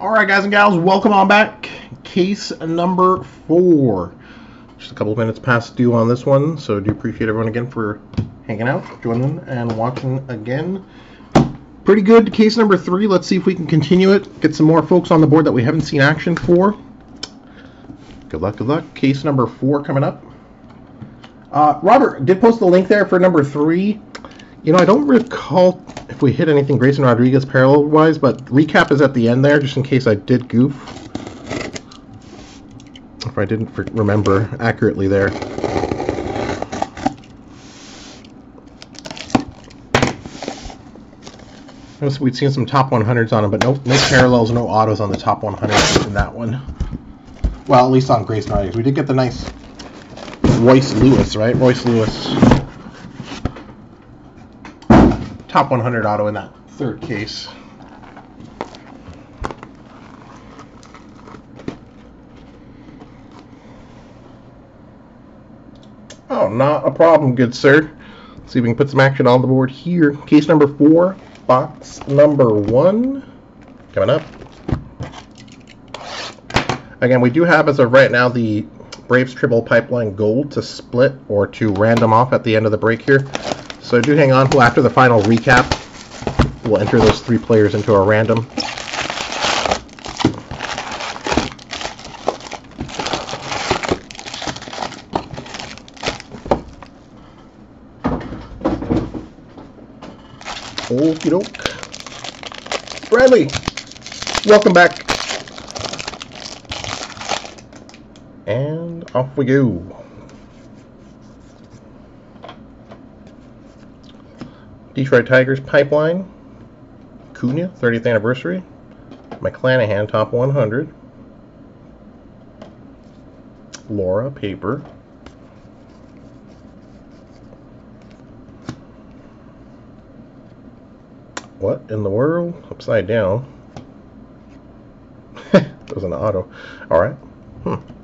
All right, guys and gals, welcome on back. Case number four. Just a couple minutes past due on this one, so do appreciate everyone again for hanging out, joining, and watching again. Pretty good case number three. Let's see if we can continue it. Get some more folks on the board that we haven't seen action for. Good luck, good luck. Case number four coming up. Uh, Robert did post the link there for number three. You know, I don't recall if we hit anything Grayson Rodriguez parallel wise, but recap is at the end there, just in case I did goof. If I didn't remember accurately there. We'd seen some top 100s on him, but no, no parallels, no autos on the top 100 in that one. Well, at least on Grayson Rodriguez. We did get the nice Royce Lewis, right? Royce Lewis. Top 100 auto in that third case. Oh, not a problem, good sir. Let's see if we can put some action on the board here. Case number four, box number one. Coming up. Again, we do have, as of right now, the Braves Triple Pipeline Gold to split or to random off at the end of the break here. So do hang on. Well, after the final recap, we'll enter those three players into a random. Okie doke. Bradley, welcome back. And off we go. Detroit Tigers Pipeline. Cunha, 30th anniversary. McClanahan, top 100. Laura, paper. What in the world? Upside down. that was an auto. Alright. Hmm.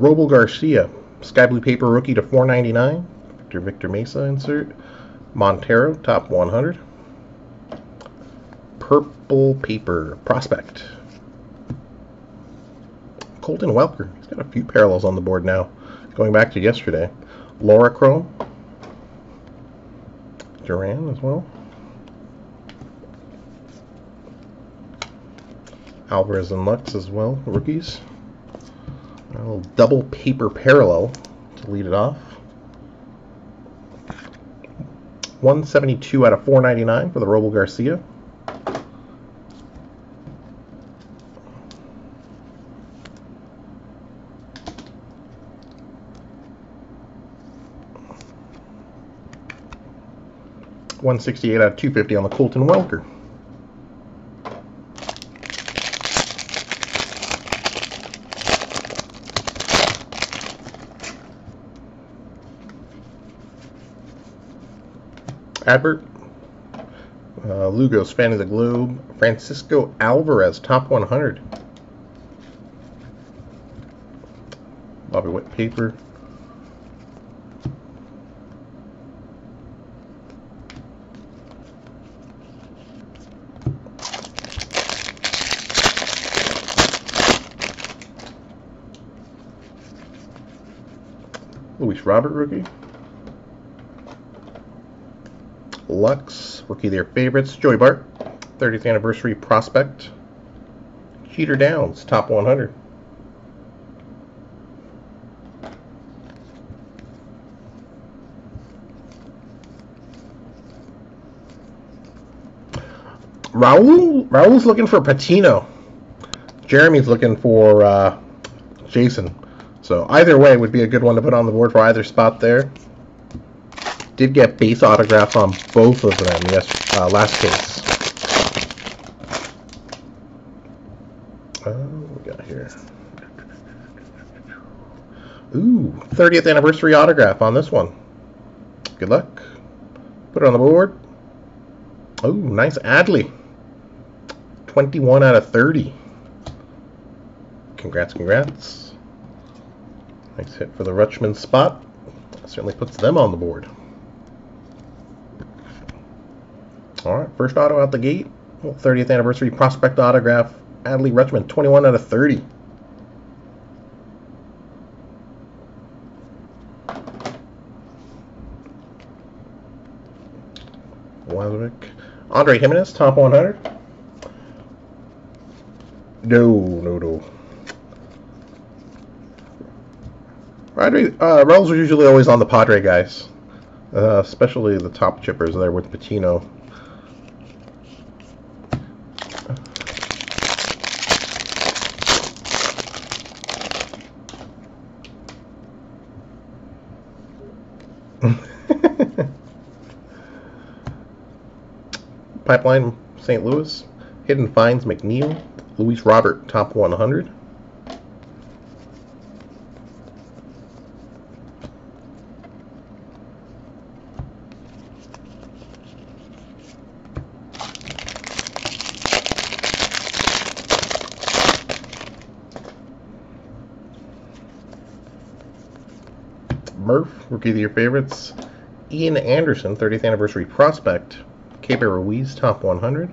Robel Garcia, Sky Blue Paper Rookie to 499. Victor Victor Mesa insert. Montero, top 100. Purple Paper Prospect. Colton Welker. He's got a few parallels on the board now. Going back to yesterday. Laura Chrome. Duran as well. Alvarez and Lux as well, rookies. A little double paper parallel to lead it off. 172 out of 499 for the Robel Garcia. One sixty eight out of two fifty on the Colton Welker. Advert. Uh, Lugo spanning the globe. Francisco Alvarez, top 100. Bobby Witt paper. Luis Robert rookie. Lux, rookie their favorites. Joey Bart, 30th anniversary prospect. Jeter Downs, top 100. Raul, Raul's looking for Patino. Jeremy's looking for uh, Jason. So either way would be a good one to put on the board for either spot there did get base autograph on both of them yes uh, last case. Uh, we got here? Ooh, 30th anniversary autograph on this one. Good luck. Put it on the board. Ooh, nice Adley. 21 out of 30. Congrats, congrats. Nice hit for the Rutschman spot. Certainly puts them on the board. All right, first auto out the gate. 30th anniversary prospect autograph. Adley Rutschman, 21 out of 30. Wazwick. Andre Jimenez, top 100. No, no, no. Padre, uh, Rels are usually always on the Padre guys, uh, especially the top chippers there with Patino. Pipeline, St. Louis. Hidden Finds, McNeil. Luis Robert, top 100. Murph, rookie of the year favorites. Ian Anderson, 30th anniversary prospect. Kepe Ruiz, top 100.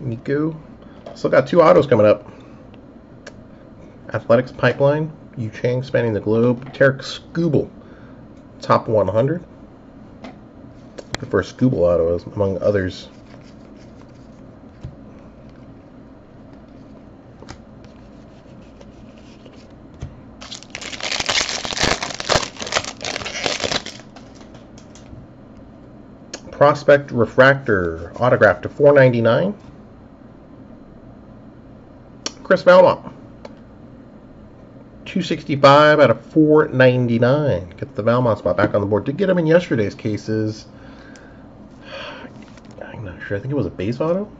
Nico Still got two autos coming up. Athletics Pipeline, Yu Chang spanning the globe, Tarik Skubal, top 100. The For Skubal autos, among others. Prospect Refractor, autograph to 499. Chris Vallimont. 265 out of 499. Get the Valmont spot back on the board. Did get him in yesterday's cases. I'm not sure. I think it was a base auto.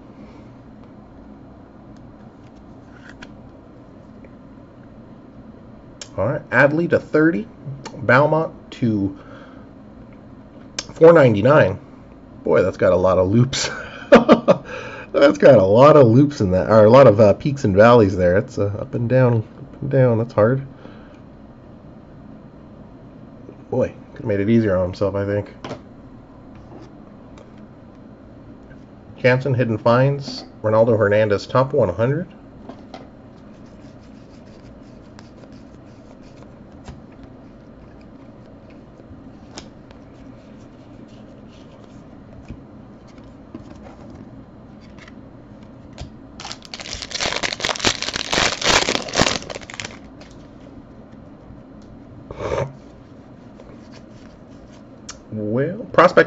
All right, Adley to 30, Valmont to 499. Boy, that's got a lot of loops. That's got a lot of loops in that, or a lot of uh, peaks and valleys there. It's uh, up and down, down. That's hard. Boy, could have made it easier on himself, I think. Jansen, Hidden Finds, Ronaldo Hernandez, top 100.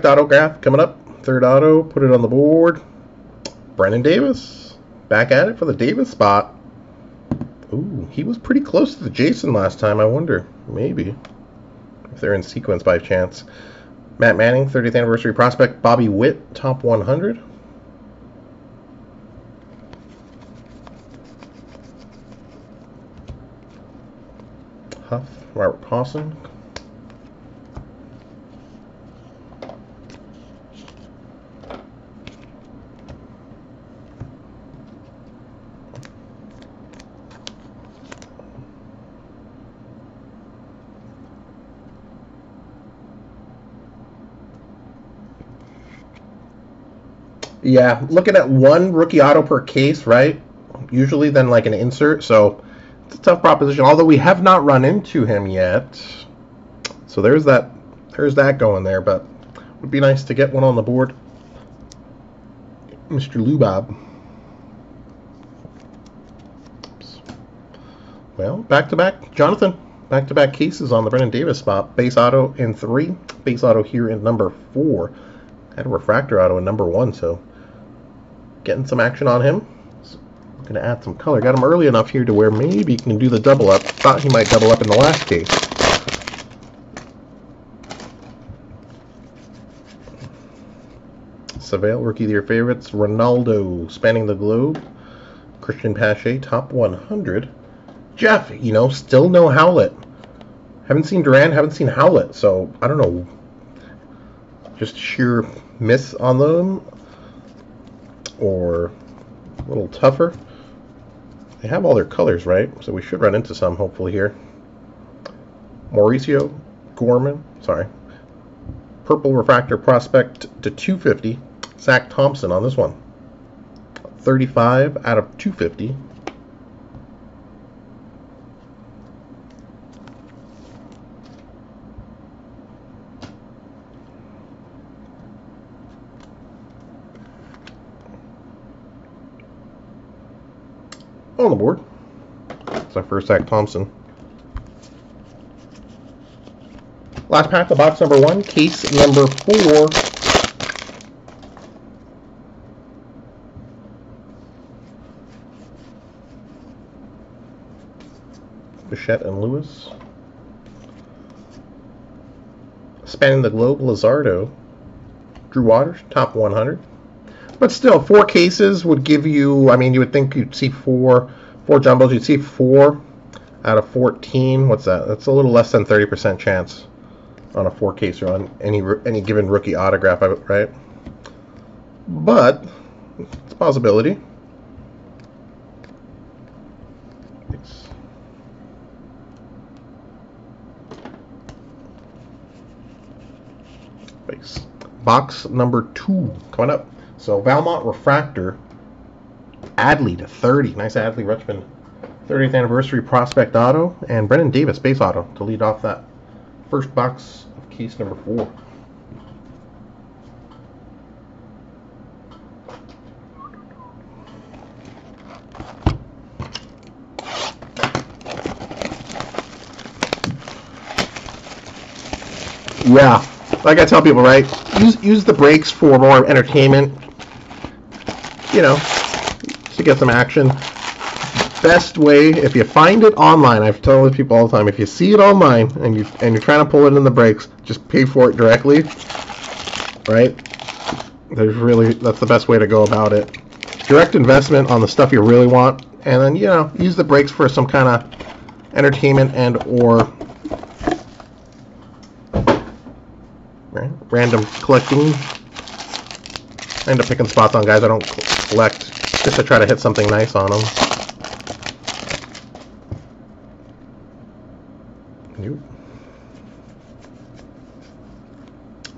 Well, prospect autograph coming up. Third auto, put it on the board. Brennen Davis, back at it for the Davis spot. Ooh, he was pretty close to the Jason last time. I wonder, maybe, if they're in sequence by chance. Matt Manning, 30th anniversary prospect. Bobby Witt, top 100. Huff, Robert Puason, Yeah, looking at one rookie auto per case, right? Usually then like an insert, so it's a tough proposition. Although we have not run into him yet, so there's that. There's that going there, but would be nice to get one on the board. Mr. Lubob. Well, back to back, Jonathan. Back to back cases on the Brennen Davis spot. Base auto in three, base auto here in number four. Had a refractor auto in number one, so getting some action on him. i'm going to add some color. Got him early enough here to where maybe he can do the double up. Thought he might double up in the last case. Seville, rookie of year favorites. Ronaldo spanning the globe. Cristian Pache, top 100. Jeff, you know, still no Howlett. Haven't seen Duran, haven't seen Howlett, so I don't know. Just sheer miss on them, or a little tougher. They have all their colors, right? So we should run into some, hopefully, here. Mauricio Gorman, sorry. Purple Refractor Prospect to 250. Zach Thompson on this one. 35 out of 250. On the board. It's our first Zach Thompson. Last pack of box number one, case number four. Bichette and Lewis. Spanning the globe, Luzardo. Drew Waters, top 100. But still, four cases would give you, I mean, you would think you'd see four, four jumbos, you'd see four out of 14. What's that? That's a little less than 30% chance on a four case or on any any given rookie autograph, right? But it's a possibility. Box number two coming up. So Valmont Refractor, Adley to 30. Nice Adley Rutschman 30th anniversary prospect auto, and Brennen Davis base auto to lead off that first box of case number four. Yeah, like I tell people, right? Use use the breaks for more entertainment. You know, to get some action best way if you find it online. I've told people all the time if you see it online and you and you're trying to pull it in the breaks, just pay for it directly. Right? There's really that's the best way to go about it. Direct investment on the stuff you really want, and then you know use the breaks for some kind of entertainment and or random collecting. I end up picking spots on guys I don't just to try to hit something nice on them.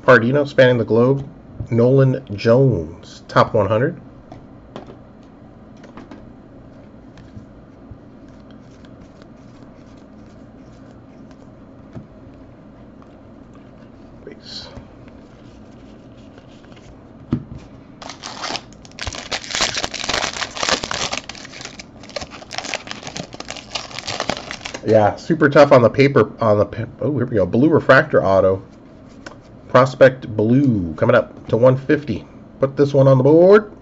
Pardino spanning the globe. Nolan Jones, top 100. Base. Yeah, super tough on the paper on the oh here we go blue refractor auto Prospect Blue coming up to 150. Put this one on the board.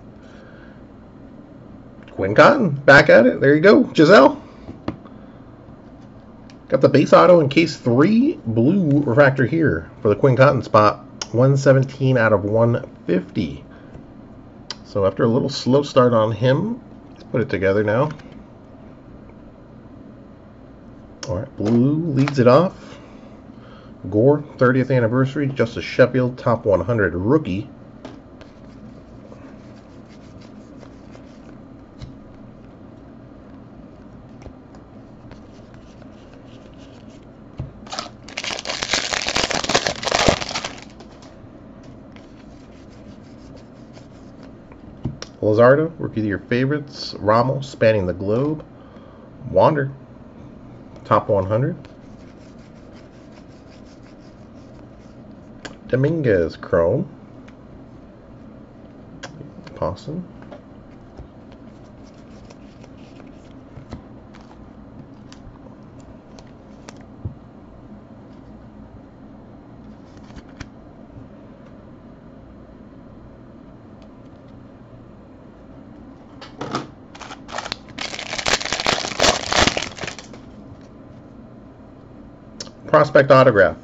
Quinn Cotton back at it. There you go. Giselle. Got the base auto in case 3 blue refractor here for the Quinn Cotton spot. 117 out of 150. So after a little slow start on him, let's put it together now. All right, blue leads it off. Gore, 30th anniversary. Justus Sheffield, top 100 rookie. Luzardo, rookie of your favorites. Ramos, spanning the globe. Wander, top 100. Dominguez Chrome. Puason. Prospect autograph.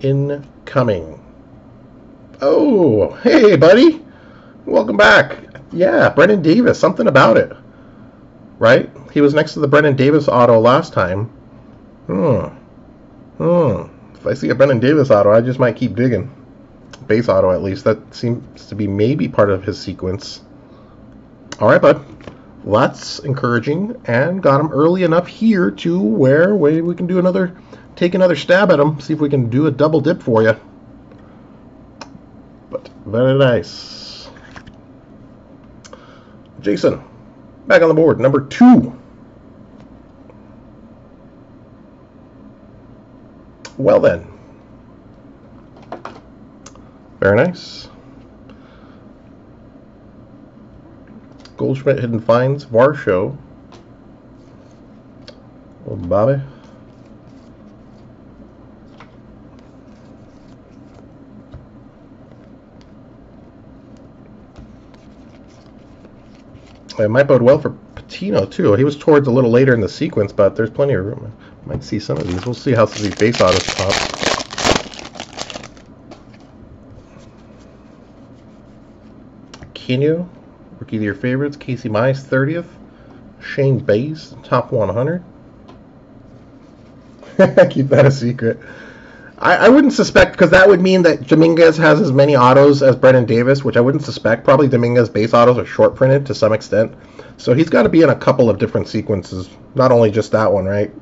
incoming. Oh, hey, buddy. Welcome back. Yeah, Brennen Davis. Something about it. Right? He was next to the Brennen Davis auto last time. Hmm. Hmm. If I see a Brennen Davis auto, I just might keep digging. Base auto, at least. That seems to be maybe part of his sequence. All right, bud. That's encouraging, and got him early enough here to where we can do another, take another stab at him. See if we can do a double dip for you. But very nice. Jasson, back on the board, number two. Well then. Very nice. Goldschmidt Hidden Finds, Varsho. Oh, Bobby. It might bode well for Patino too. He was towards a little later in the sequence, but there's plenty of room. Might see some of these. We'll see how some of these base autos pop. Kenyo, rookie of your favorites. Casey Mize, 30th. Shane Baz, top 100. Keep that a secret. I, I wouldn't suspect because that would mean that Dominguez has as many autos as Brennen Davis, which I wouldn't suspect. Probably Dominguez base autos are short printed to some extent, so he's got to be in a couple of different sequences, not only just that one, right?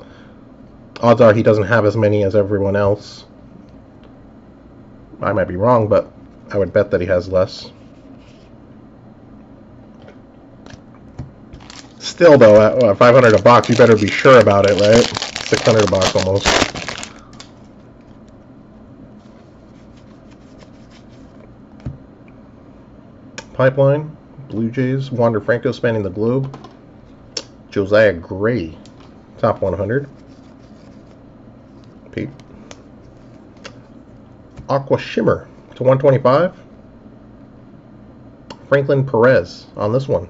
Odds are he doesn't have as many as everyone else. I might be wrong, but I would bet that he has less. Still, though, at uh, 500 a box, you better be sure about it, right? 600 a box almost. Pipeline, Blue Jays, Wander Franco spanning the globe, Josiah Gray, top 100. Pete. Aqua Shimmer to 125. Franklin Perez on this one.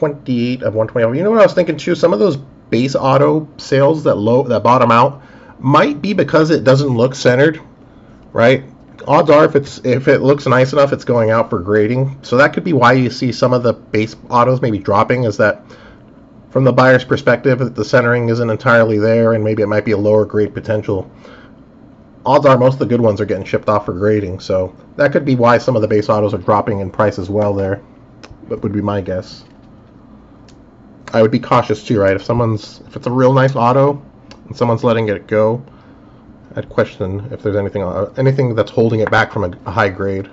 Twenty-eight of one twenty. You know what I was thinking too? Some of those base auto sales that low that bottom out might be because it doesn't look centered, right? Odds are if it's if it looks nice enough, it's going out for grading. So that could be why you see some of the base autos maybe dropping. Is that from the buyer's perspective, that the centering isn't entirely there, and maybe it might be a lower grade potential. Odds are most of the good ones are getting shipped off for grading, so that could be why some of the base autos are dropping in price as well. There, that would be my guess. I would be cautious too, right? If someone's if it's a real nice auto, and someone's letting it go, I'd question if there's anything uh, anything that's holding it back from a, a high grade.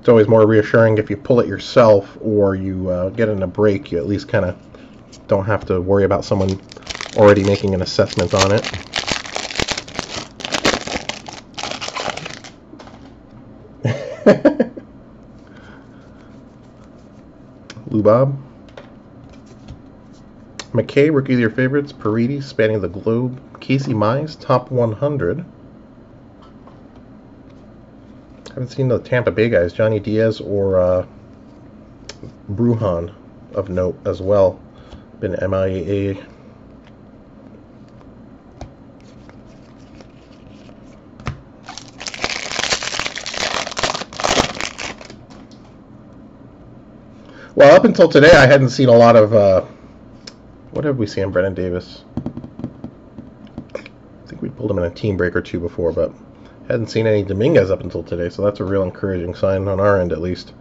It's always more reassuring if you pull it yourself or you uh, get in a break. You at least kind of don't have to worry about someone already making an assessment on it. Lou Bob. McKay, rookie of your favorites. Paridi, spanning the globe. Casey Mize, top 100. Haven't seen the Tampa Bay guys, Johnny Diaz or uh, Bruján of note as well. Been MIA. Well, up until today, I hadn't seen a lot of uh, what have we seen Brennen Davis? I think we pulled him in a team break or two before, but hadn't seen any Dominguez up until today, so that's a real encouraging sign on our end at least.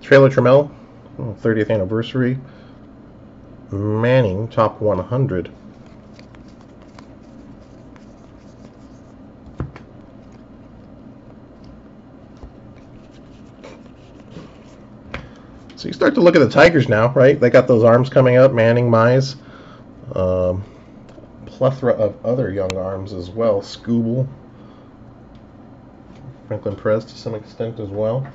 Taylor Trammell, 30th anniversary. Manning, top 100. So you start to look at the Tigers now, right? They got those arms coming up, Manning, Mize. Um, plethora of other young arms as well. Skubal, Franklin Perez to some extent as well.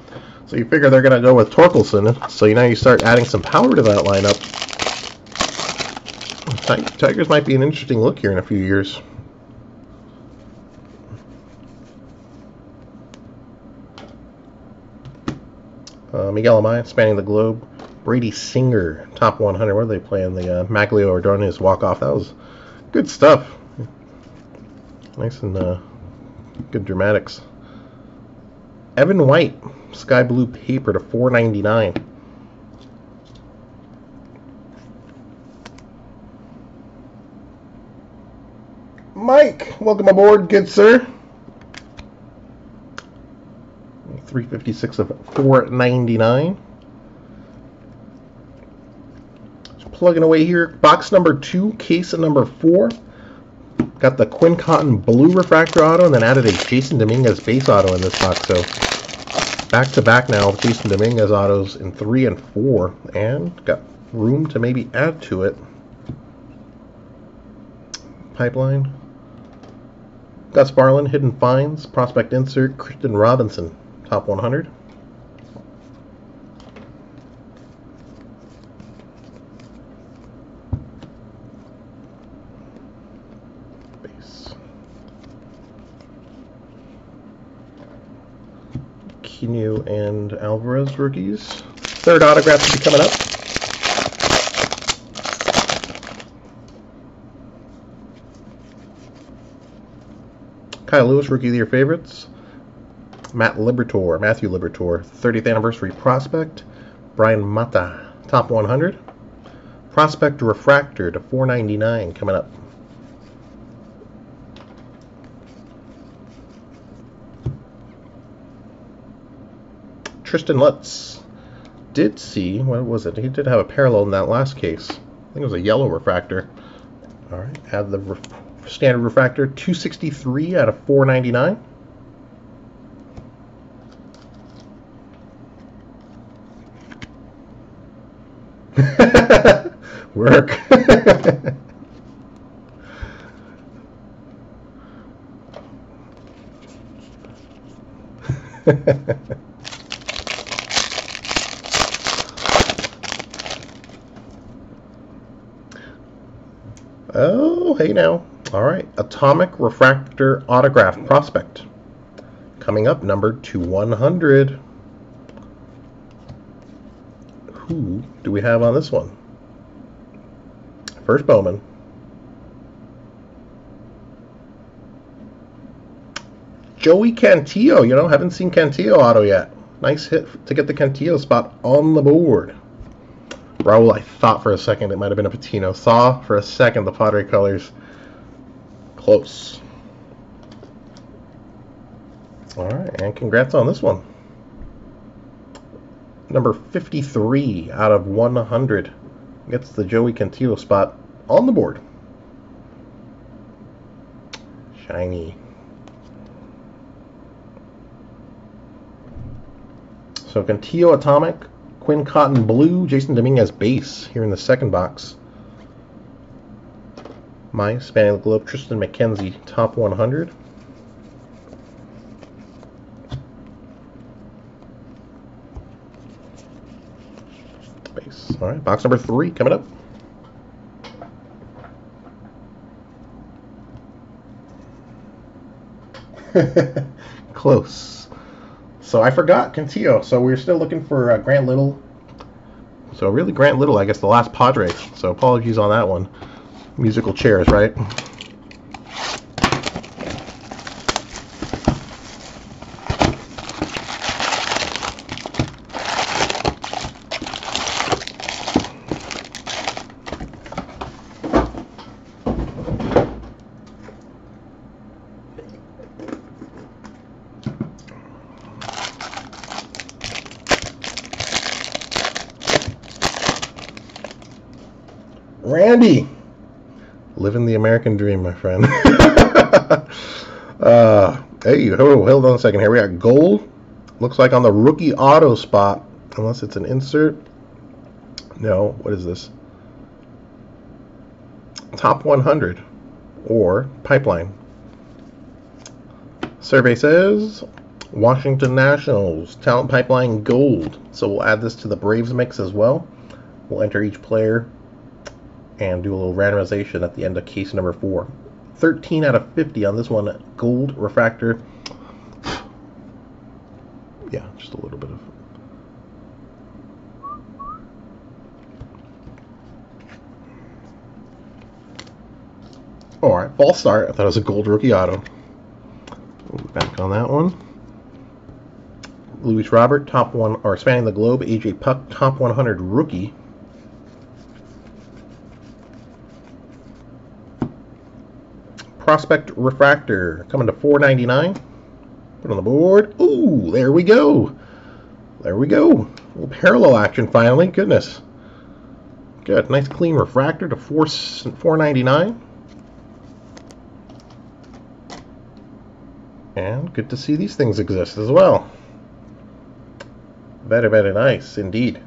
So you figure they're going to go with Torkelson. So you now you start adding some power to that lineup. Tigers might be an interesting look here in a few years. Uh, Miguel Amaya, spanning the globe. Brady Singer, top 100. What are they playing? The uh, Magglio Ordonez walk off. That was good stuff. Nice and uh, good dramatics. Evan White, sky blue paper to 4.99. Mike, welcome aboard, good sir. 356 of 499. Just plugging away here. Box number two, case number four. Got the Quinn Cotton blue refractor auto and then added a Jasson Dominguez base auto in this box. So back to back now Jasson Dominguez autos in three and four. And got room to maybe add to it. Pipeline. Gus Barlin, Hidden Finds, Prospect Insert, Kristian Robinson, Top 100. Base. Quinu and Alvarez rookies. Third autograph to be coming up. Kyle Lewis, rookie of your favorites. Matt Libertor, Matthew Libertor, 30th anniversary prospect. Bryan Mata, top 100. Prospect Refractor to 499 coming up. Tristen Lutz did see, what was it? He did have a parallel in that last case. I think it was a yellow refractor. All right, add the ref standard refractor 263 out of 499. Work. oh, hey now. All right, Atomic Refractor Autograph Prospect. Coming up, number to 100. Who do we have on this one? First Bowman. Joey Cantillo, you know, haven't seen Cantillo auto yet. Nice hit to get the Cantillo spot on the board. Raul, I thought for a second it might have been a Patino. Saw for a second the Padre colors. Close. Alright, and congrats on this one. Number 53 out of 100 gets the Joey Cantillo spot on the board. Shiny. So Cantillo Atomic, Quinn Cotton Blue, Jason Dominguez base here in the second box. My the globe, Triston McKenzie, top 100. Base. All right, box number three coming up. Close. So I forgot Cantillo. So we're still looking for uh, Grant Little. So really Grant Little, I guess the last Padre. So apologies on that one. Musical chairs, right? Randy, living the American dream, my friend. uh, hold, hold on a second here. We got gold. Looks like on the rookie auto spot, unless it's an insert. No, what is this? Top 100 or pipeline. Survey says Washington Nationals talent pipeline gold. So we'll add this to the Braves mix as well. We'll enter each player and do a little randomization at the end of case number four. 13 out of 50 on this one, gold refractor yeah, just a little bit of All right, false start. I thought it was a gold rookie auto. Back on that one. Luis Robert, top one, or spanning the globe. AJ Puk, top 100 rookie. Prospect Refractor coming to 499. Put on the board. Ooh, there we go. There we go. A little parallel action finally. Goodness. Good. Nice clean refractor to 4 4.99. And good to see these things exist as well. Very, very nice indeed.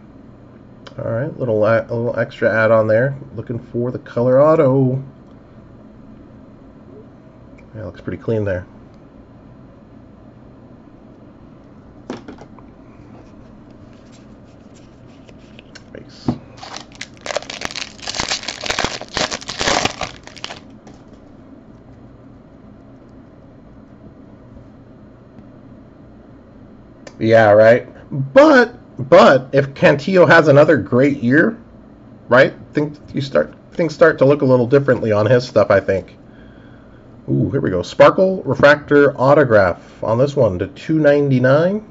All right, little a little extra add on there. Looking for the color auto. Yeah, looks pretty clean there. Base. Yeah, right. But but if Cantillo has another great year, right? Think you start things start to look a little differently on his stuff. I think. Ooh, here we go. Sparkle Refractor Autograph on this one to 299.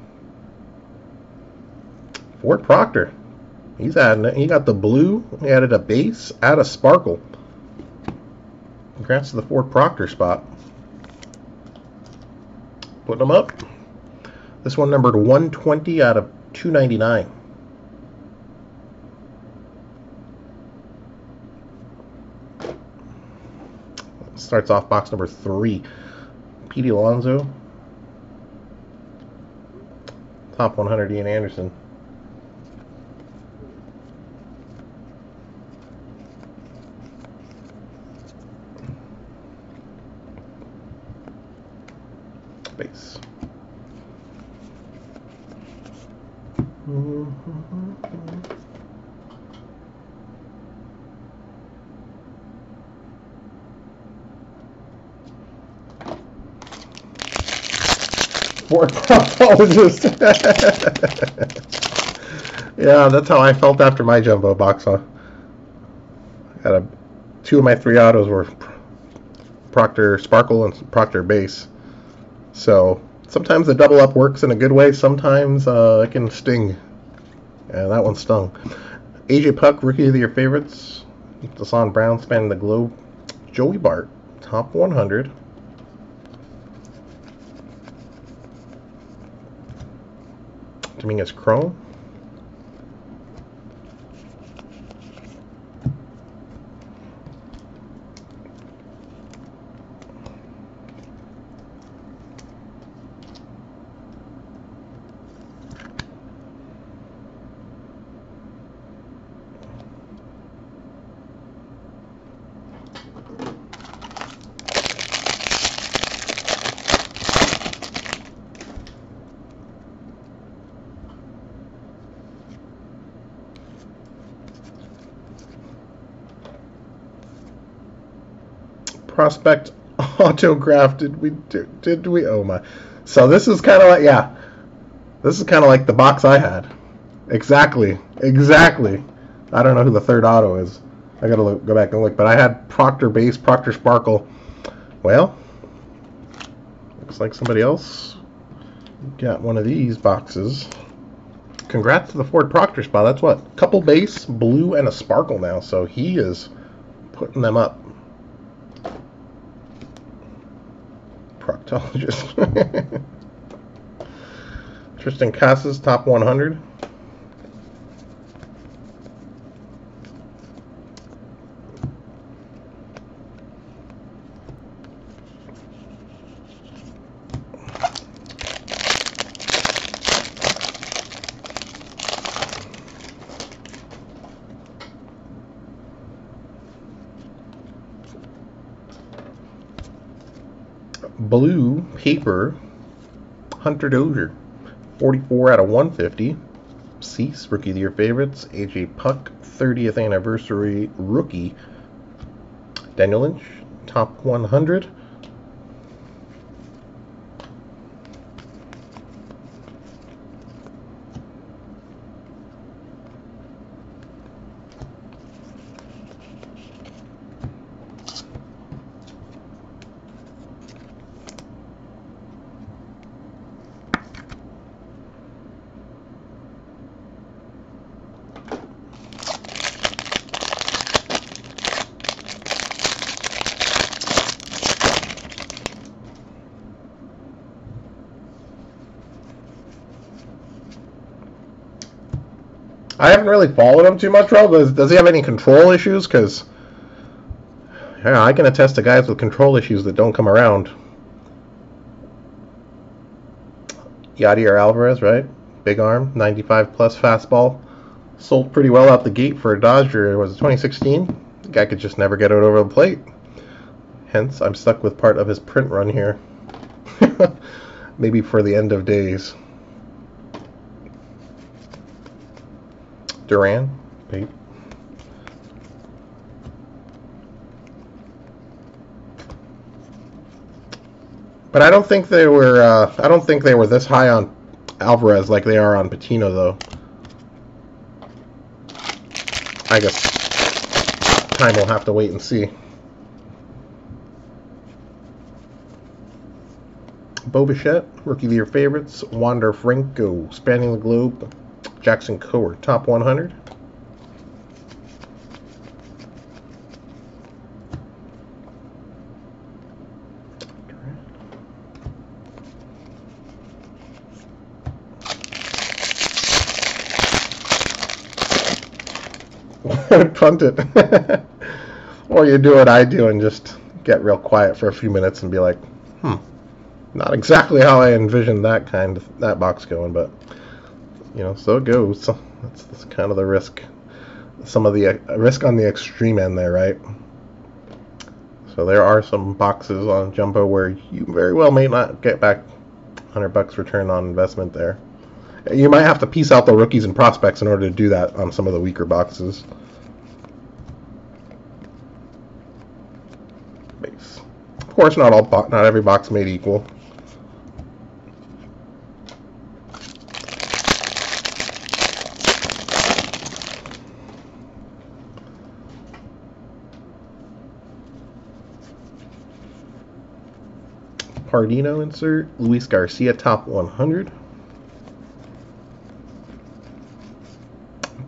Ford Proctor. He's adding it. He got the blue. He added a base. Add a sparkle. Congrats to the Ford Proctor spot. Putting them up. This one numbered 120 out of 299. Starts off box number three. Pete Alonso. Top 100 Ian Anderson. Base. Yeah, that's how I felt after my jumbo box. Huh? Had a two of my three autos were Proctor Sparkle and Proctor Base. So sometimes the double up works in a good way. Sometimes uh, it can sting. And that one stung. AJ Puk, rookie of the year favorites. Desan Brown spanning the globe. Joey Bart, top 100. Dominguez Chrome. Prospect autograph did we do, did we? Oh my. So this is kind of like yeah. This is kind of like the box i had. Exactly exactly. I don't know who the third auto is. I gotta look, go back and look but i had proctor base proctor sparkle. Well looks like somebody else got one of these boxes. Congrats to the ford proctor spot that's what? Couple base blue and a sparkle now so he is putting them up proctologist. Triston Casas, top 100. blue paper Hunter Dozier. 44 out of 150. Cease, Rookie of the Year favorites. AJ Puk, 30th anniversary rookie. Daniel Lynch, top 100. I haven't really followed too much, bro. Does, does he have any control issues? Because yeah, I can attest to guys with control issues that don't come around. Yadier Alvarez, right? Big arm, 95 plus fastball. Sold pretty well out the gate for a Dodger. Was it 2016? The guy could just never get it over the plate. Hence, I'm stuck with part of his print run here. Maybe for the end of days. Duran, Pete. But I don't think they were. Uh, I don't think they were this high on Alvarez like they are on Patino, though. I guess time will have to wait and see. Bo Bichette, Rookie of the Year favorites. Wander Franco, spanning the globe. Jackson Kowar, top 100. Punt it. or you do what I do and just get real quiet for a few minutes and be like, hmm, not exactly how I envisioned that kind of that box going, but you know, so it goes. That's, that's kind of the risk. Some of the uh, risk on the extreme end there, right? So there are some boxes on Jumbo where you very well may not get back 100 bucks return on investment there. You might have to piece out the rookies and prospects in order to do that on some of the weaker boxes. Base. Of course, not all not every box made equal. Pardino insert. Luis Garcia top 100.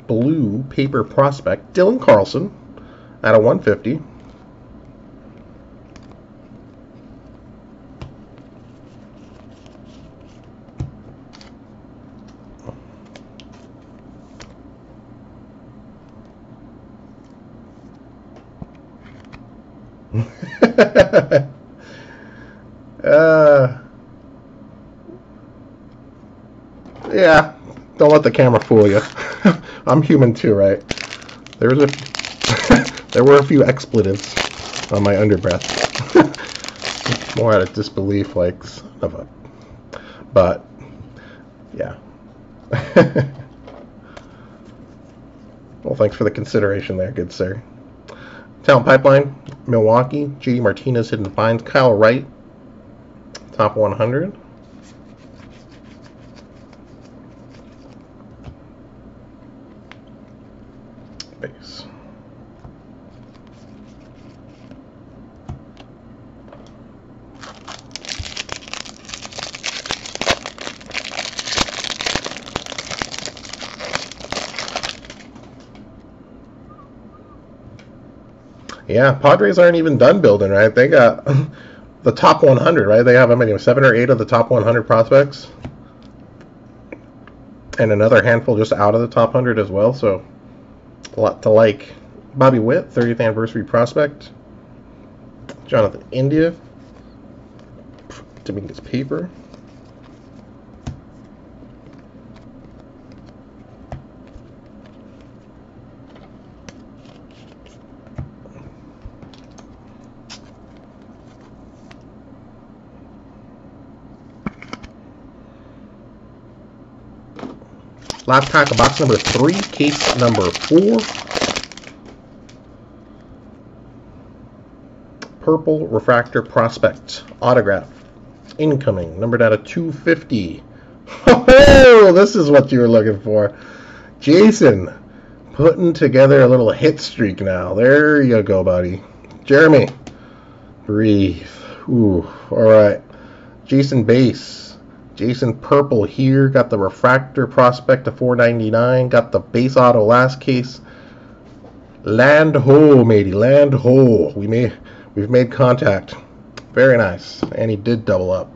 Blue paper prospect. Dylan Carlson at a 150. Uh, yeah, don't let the camera fool you. I'm human too, right? There's a there were a few expletives on my underbreath. More out of disbelief, like son of a. But yeah. well, thanks for the consideration there, good sir. Talent Pipeline, Milwaukee, J.D. Martinez, Hidden Finds, Kyle Wright, top 100. Base. Yeah, Padres aren't even done building, right? They got the top 100, right? They have how many? Seven or eight of the top 100 prospects, and another handful just out of the top 100 as well. So a lot to like. Bobby Witt, 30th anniversary prospect. Jonathan India, Dominguez paper. Pack of box number three, case number four. Purple Refractor Prospect Autograph. Incoming, numbered out of 250. Oh, this is what you were looking for. Jasson, putting together a little hit streak now. There you go, buddy. Jeremy, breathe. Ooh, all right. Jasson Base, Jasson Purple here. Got the refractor prospect to 499. Got the base auto last case. Land ho, matey. Land ho. We may we've made contact. Very nice. And he did double up.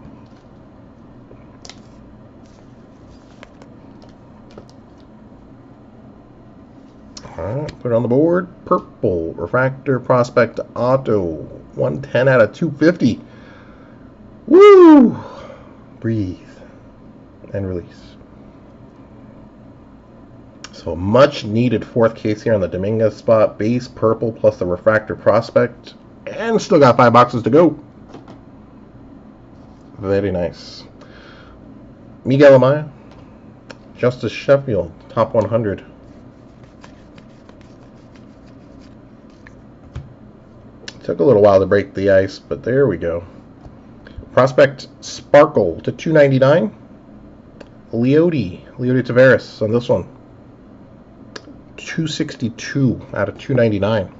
Alright, put it on the board. Purple Refractor Prospect Auto. 110 out of 250. Woo! Breathe. And release. So much needed fourth case here on the Dominguez spot. Base purple plus the Refractor Prospect. And still got five boxes to go. Very nice. Miguel Amaya. Justus Sheffield. Top 100. Took a little while to break the ice, but there we go. Prospect Sparkle to 299. Leody, Leody Taveras on this one. 262 out of 299.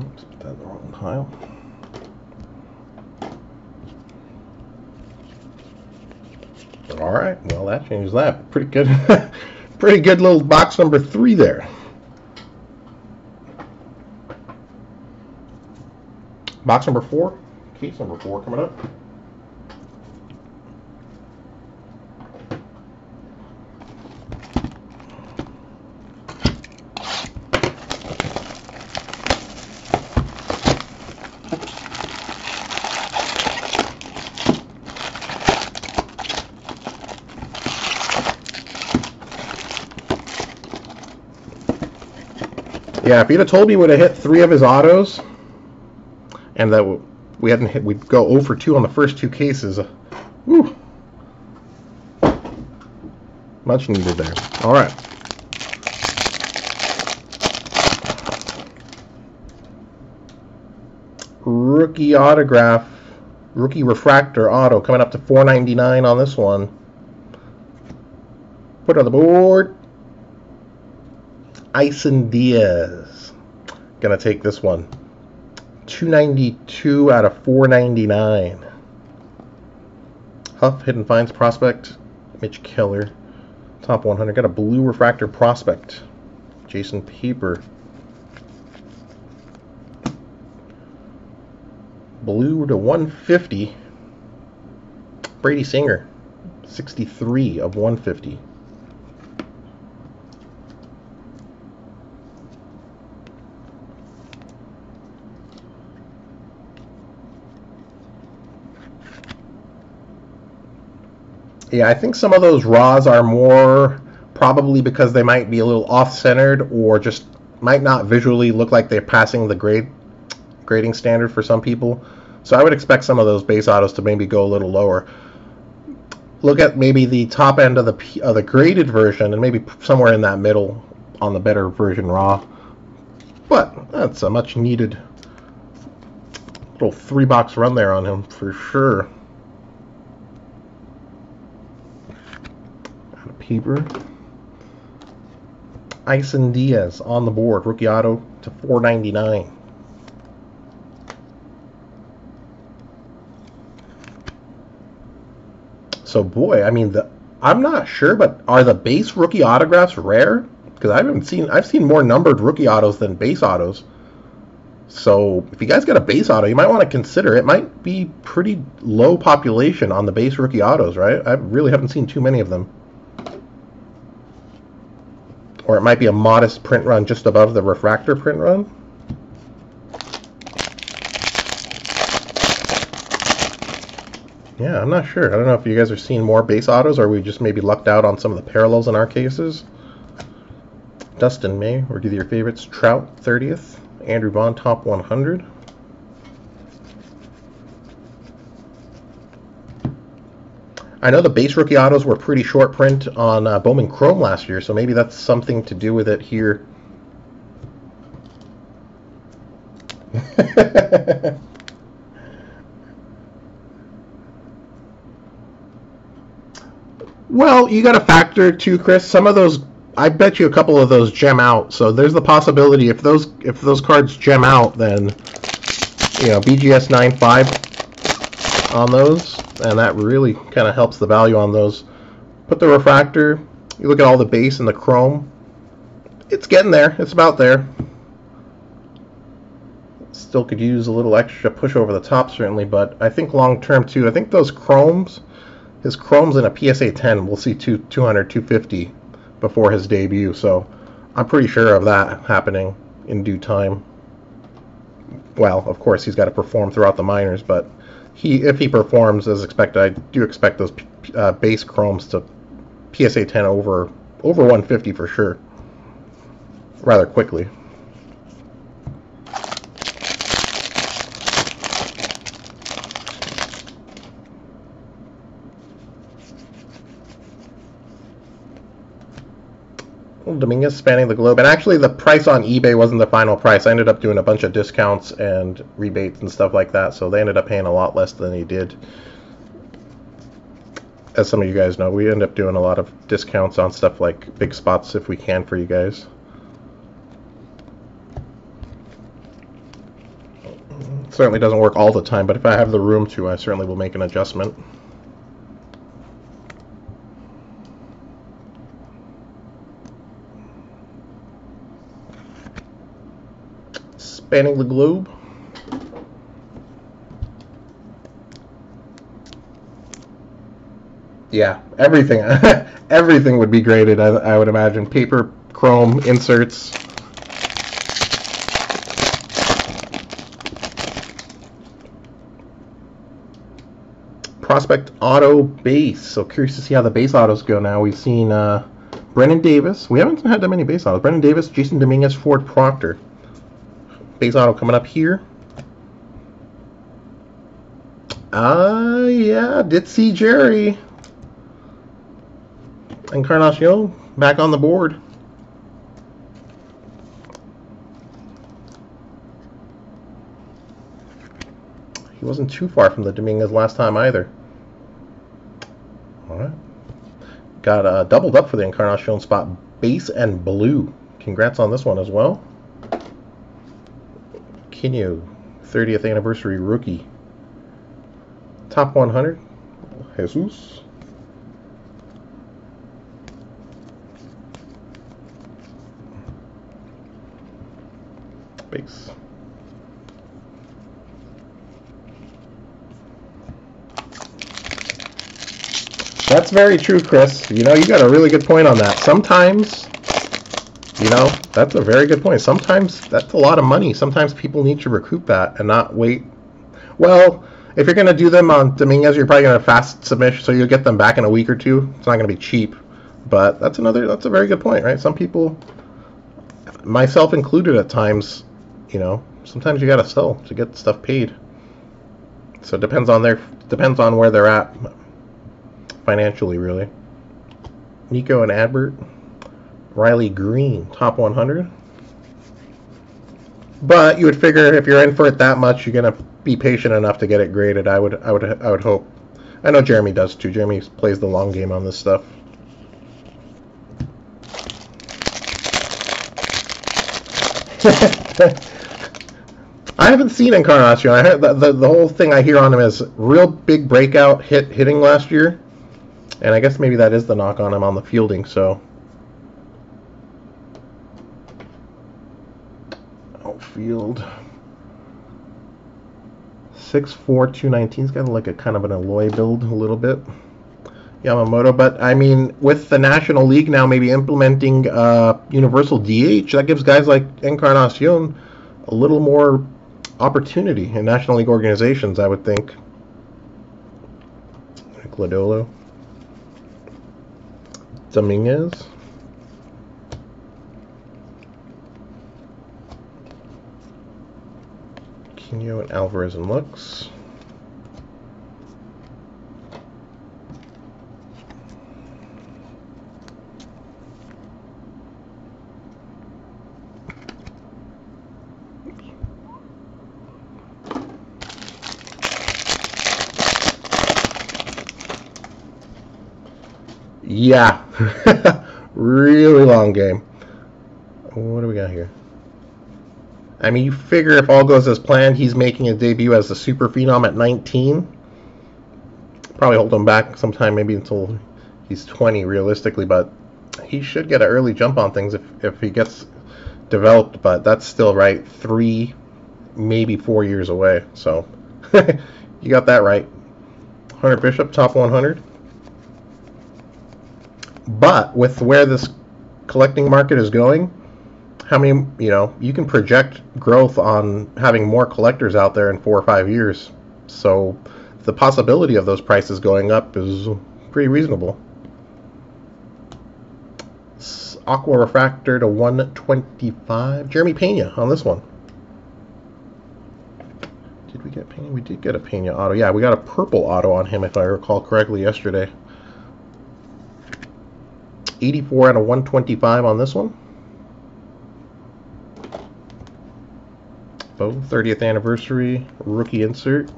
Oops, put that in the wrong pile. All right, well that changes that. Pretty good, pretty good little box number three there. Box number four, case number four coming up. Yeah, if you'd have told me would have hit three of his autos, and that we hadn't hit, we'd go 0 for 2 on the first two cases. Whew. Much needed there. All right. Rookie autograph, rookie refractor auto coming up to 4.99 on this one. Put on the board. Isan Diaz. Gonna take this one. 292 out of 499. Huff, Hidden Finds Prospect, Mitch Keller. Top 100. Got a blue refractor prospect. Jasson Paper. Blue to 150. Brady Singer. 63 of 150. Yeah, I think some of those raws are more probably because they might be a little off-centered or just might not visually look like they're passing the grade grading standard for some people. So I would expect some of those base autos to maybe go a little lower. Look at maybe the top end of the of the graded version and maybe somewhere in that middle on the better version raw. But that's a much needed little three box run there on him for sure. Keeper. Isan Diaz on the board. Rookie auto to 499. So boy, I mean the I'm not sure, but are the base rookie autographs rare? Because I haven't seen I've seen more numbered rookie autos than base autos. So if you guys got a base auto, you might want to consider it. Might be pretty low population on the base rookie autos, right? I really haven't seen too many of them or it might be a modest print run just above the refractor print run. Yeah, I'm not sure. I don't know if you guys are seeing more base autos or we just maybe lucked out on some of the parallels in our cases. Dustin May, or do your favorites, Trout 30th, Andrew Vaughn top 100. I know the base rookie autos were pretty short print on uh, Bowman Chrome last year, so maybe that's something to do with it here. well, you got to factor too, Chris. Some of those, I bet you a couple of those gem out. So there's the possibility if those if those cards gem out, then you know BGS 9.5 on those and that really kind of helps the value on those. Put the refractor, you look at all the base and the chrome, it's getting there, it's about there. still could use a little extra push over the top, certainly. But I think long term too. I think those chromes, his chromes in a PSA 10, we'll see two, 200, 250 before his debut. So I'm pretty sure of that happening in due time. Well, of course, he's got to perform throughout the minors, but he if he performs as expected, I do expect those uh, base chromes to PSA 10 over over 150 for sure, rather quickly. Dominguez spanning the globe. And actually, the price on eBay wasn't the final price. I ended up doing a bunch of discounts and rebates and stuff like that. So they ended up paying a lot less than he did. As some of you guys know, we end up doing a lot of discounts on stuff like big spots if we can for you guys. certainly doesn't work all the time, but if I have the room to, I certainly will make an adjustment. Spanning the globe. Yeah, everything, everything would be graded. I, I would imagine paper, chrome, inserts. Prospect Auto base. So curious to see how the base autos go now. We've seen uh, Brennen Davis. We haven't had that many base autos. Brennen Davis, Jasson Dominguez, Ford Proctor base auto coming up here. Ah, uh, yeah, did see Jerry. and Encarnacion back on the board. He wasn't too far from the Dominguez last time either. Alright. Got uh, doubled up for the Encarnacion spot. Base and blue. Congrats on this one as well. Kinyo, 30th anniversary rookie. Top 100, Jesus. Base. That's very true, Chris. You know, you got a really good point on that. Sometimes you know, that's a very good point. Sometimes that's a lot of money. Sometimes people need to recoup that and not wait. Well, if you're going to do them on Dominguez, you're probably going to fast submission, so you'll get them back in a week or two. It's not going to be cheap, but that's another. That's a very good point, right? Some people, myself included, at times, you know, sometimes you got to sell to get stuff paid. So it depends on their depends on where they're at financially, really. Nico and Adbert. Riley Greene, top 100. But you would figure if you're in for it that much, you're gonna be patient enough to get it graded. I would, I would, I would hope. I know Jeremy does too. Jeremy plays the long game on this stuff. I haven't seen Encarnacion. I heard the, the, the whole thing I hear on him is real big breakout hit hitting last year, and I guess maybe that is the knock on him on the fielding. So outfield. 6'4", 219's got like a kind of an alloy build a little bit. Yamamoto, but I mean, with the National League now maybe implementing uh, universal DH, that gives guys like Encarnacion a little more opportunity in National League organizations, I would think. Gladolo. Dominguez. Coutinho and Alvarez and Lux. Yeah, really long game. What do we got here? I mean, you figure if all goes as planned, he's making a debut as a super phenom at 19. Probably hold him back sometime, maybe until he's 20, realistically. But he should get an early jump on things if, if he gets developed. But that's still right. Three, maybe four years away. So you got that right. Hunter Bishop, top 100. But with where this collecting market is going, how many, you know, you can project growth on having more collectors out there in four or five years. So the possibility of those prices going up is pretty reasonable. Aqua Refractor to 125. Jeremy Pena on this one. Did we get Pena? We did get a Pena auto. Yeah, we got a purple auto on him, if I recall correctly, yesterday. 84 out of 125 on this one. Bo, 30th anniversary rookie insert.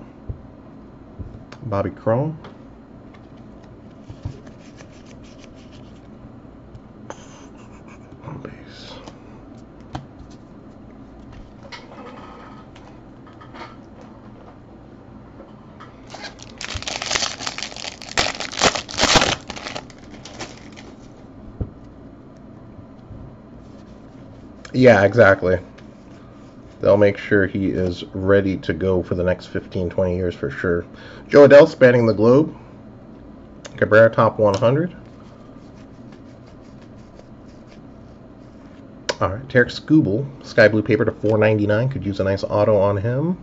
Bobby Chrome. Yeah, exactly. They'll make sure he is ready to go for the next 15, 20 years for sure. Jo Adell spanning the globe. Cabrera top 100. All right, Tarik Skubal, sky blue paper to 4.99. Could use a nice auto on him.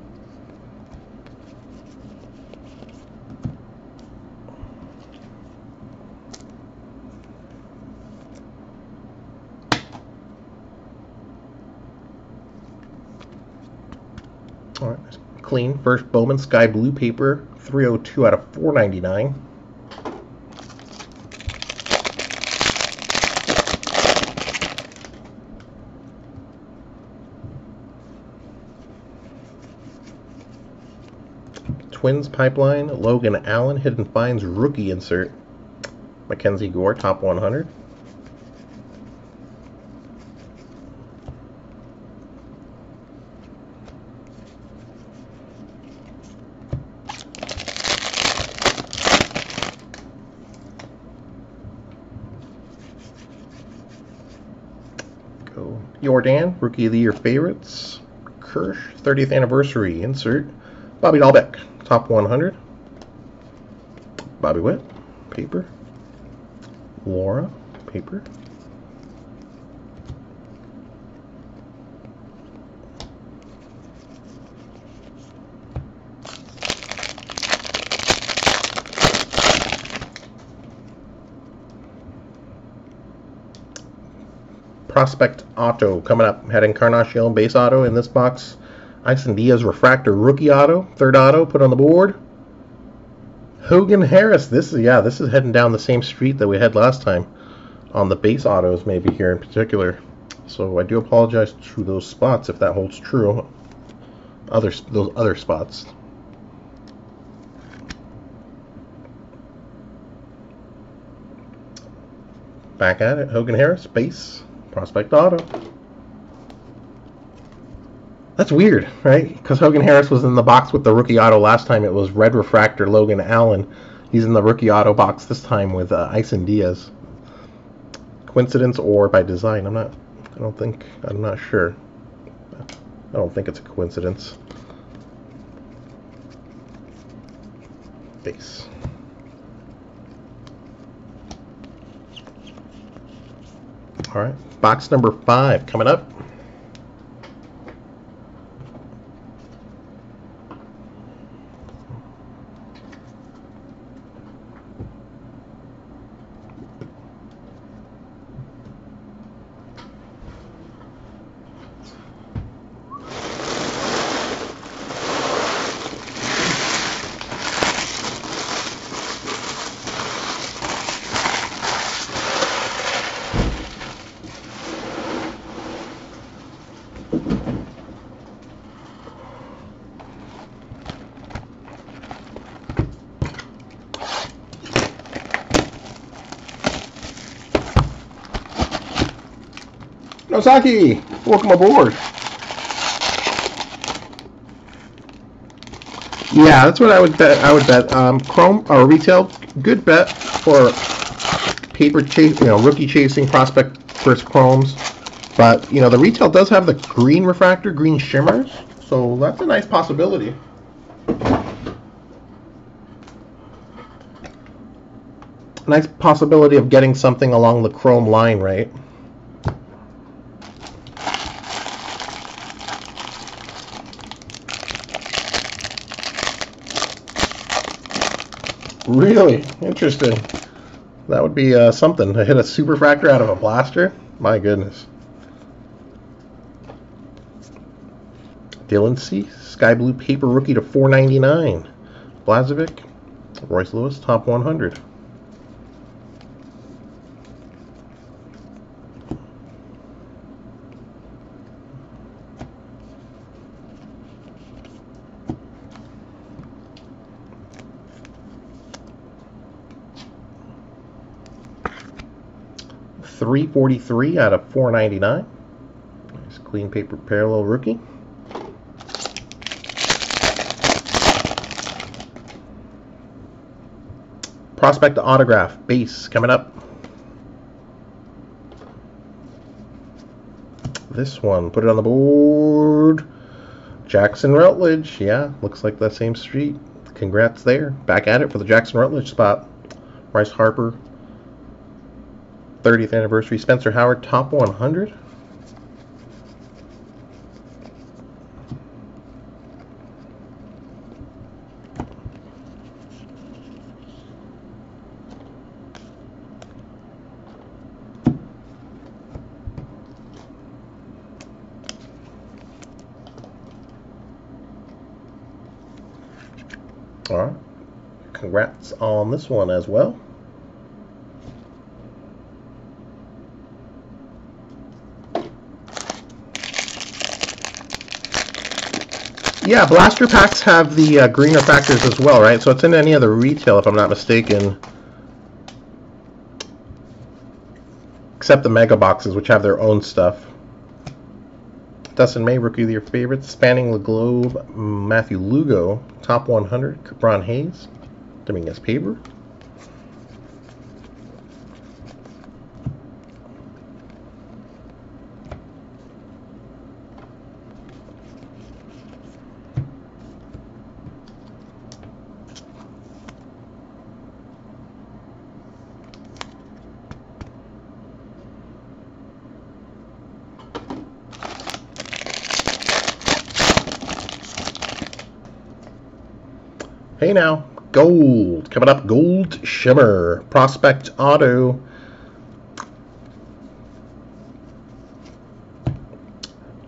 All right, clean. First Bowman Sky Blue paper, 302 out of 499. Twins Pipeline, Logan Allen, Hidden Finds rookie insert. Mackenzie Gore, top 100. Go Jordan, Rookie of the Year favorites. Kirsch, 30th anniversary insert. Bobby Dalbec, top 100. Bobby Witt, paper. Laura, paper. Prospect Auto coming up. Had Encarnacion base auto in this box. Isan Diaz Refractor rookie auto. Third auto put on the board. Hogan Harris. This is yeah, this is heading down the same street that we had last time on the base autos, maybe here in particular. So I do apologize to those spots if that holds true. Other those other spots. Back at it, Hogan Harris, base. Prospect Auto. That's weird, right? Because Hogan Harris was in the box with the rookie auto last time. It was Red Refractor Logan Allen. He's in the rookie auto box this time with uh, Isan Diaz. Coincidence or by design? I'm not. I don't think. I'm not sure. I don't think it's a coincidence. Base. All right. Box number five coming up. Nosaki, welcome aboard. Yeah, that's what I would bet. I would bet. Um, Chrome or retail, good bet for paper chase, you know, rookie chasing prospect first chromes. But you know, the retail does have the green refractor, green shimmers. So that's a nice possibility. Nice possibility of getting something along the chrome line, right? Really interesting. That would be uh, something to hit a superfractor out of a blaster. My goodness. Dylan C. Sky Blue Paper Rookie to 499. Blazovic. Royce Lewis, top 100. Three forty three out of four ninety nine. Nice clean paper parallel rookie. Prospect autograph base coming up. This one, put it on the board. Jackson Rutledge, yeah, looks like that same street. Congrats there. Back at it for the Jackson Rutledge spot. Bryce Harper, 30th anniversary. Spencer Howard, top 100. All right. Congrats on this one as well. Yeah, blaster packs have the uh, green refractors as well, right? So it's in any other retail, if I'm not mistaken. Except the mega boxes, which have their own stuff. Dustin May, rookie of your favorites. Spanning the globe, Matthew Lugo, top 100. Ron Hayes, Dominguez Paper. Now, gold. Coming up, gold shimmer. Prospect auto.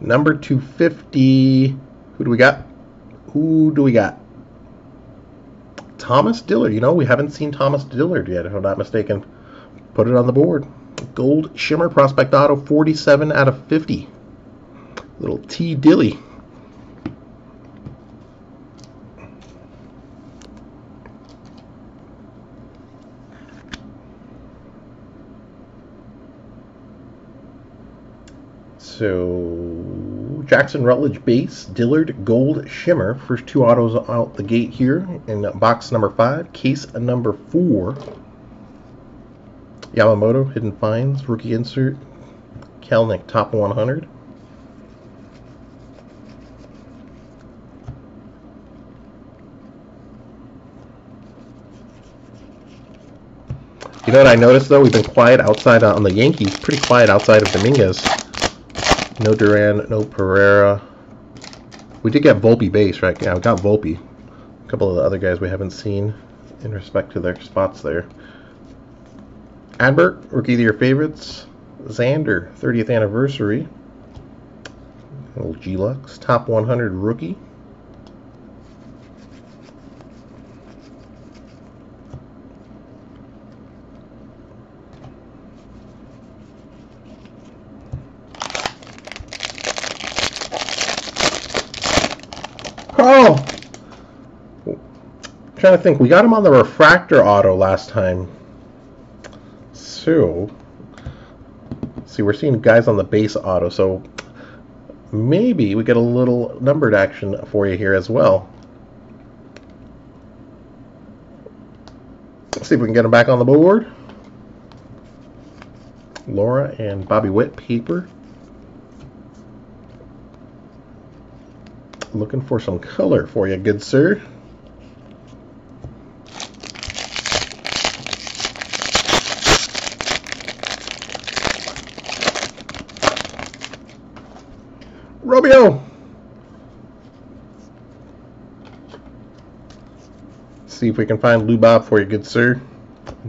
Number 250. Who do we got? Who do we got? Thomas Dillard. You know, we haven't seen Thomas Dillard yet, if I'm not mistaken. Put it on the board. Gold Shimmer Prospect Auto, 47 out of 50. Little T. Dilly. So Jackson Rutledge base, Dillard Gold Shimmer. First two autos out the gate here in box number five. Case number four. Yamamoto, Hidden Finds, rookie insert. Kelenic, top 100. You know what I noticed though? We've been quiet outside uh, on the Yankees. Pretty quiet outside of Dominguez. No Duran, no Pereira. We did get Volpe base, right? Yeah, we got Volpe. A couple of the other guys we haven't seen in respect to their spots there. Adbert, rookie of your favorites. Xander, 30th anniversary. Little G-Lux, top 100 rookie. Oh! I'm trying to think. We got him on the refractor auto last time. So, see, we're seeing guys on the base auto, so maybe we get a little numbered action for you here as well. Let's see if we can get him back on the board. Laura and Bobby Witt paper. Looking for some color for you, good sir. Romeo! See if we can find Lou for you, good sir.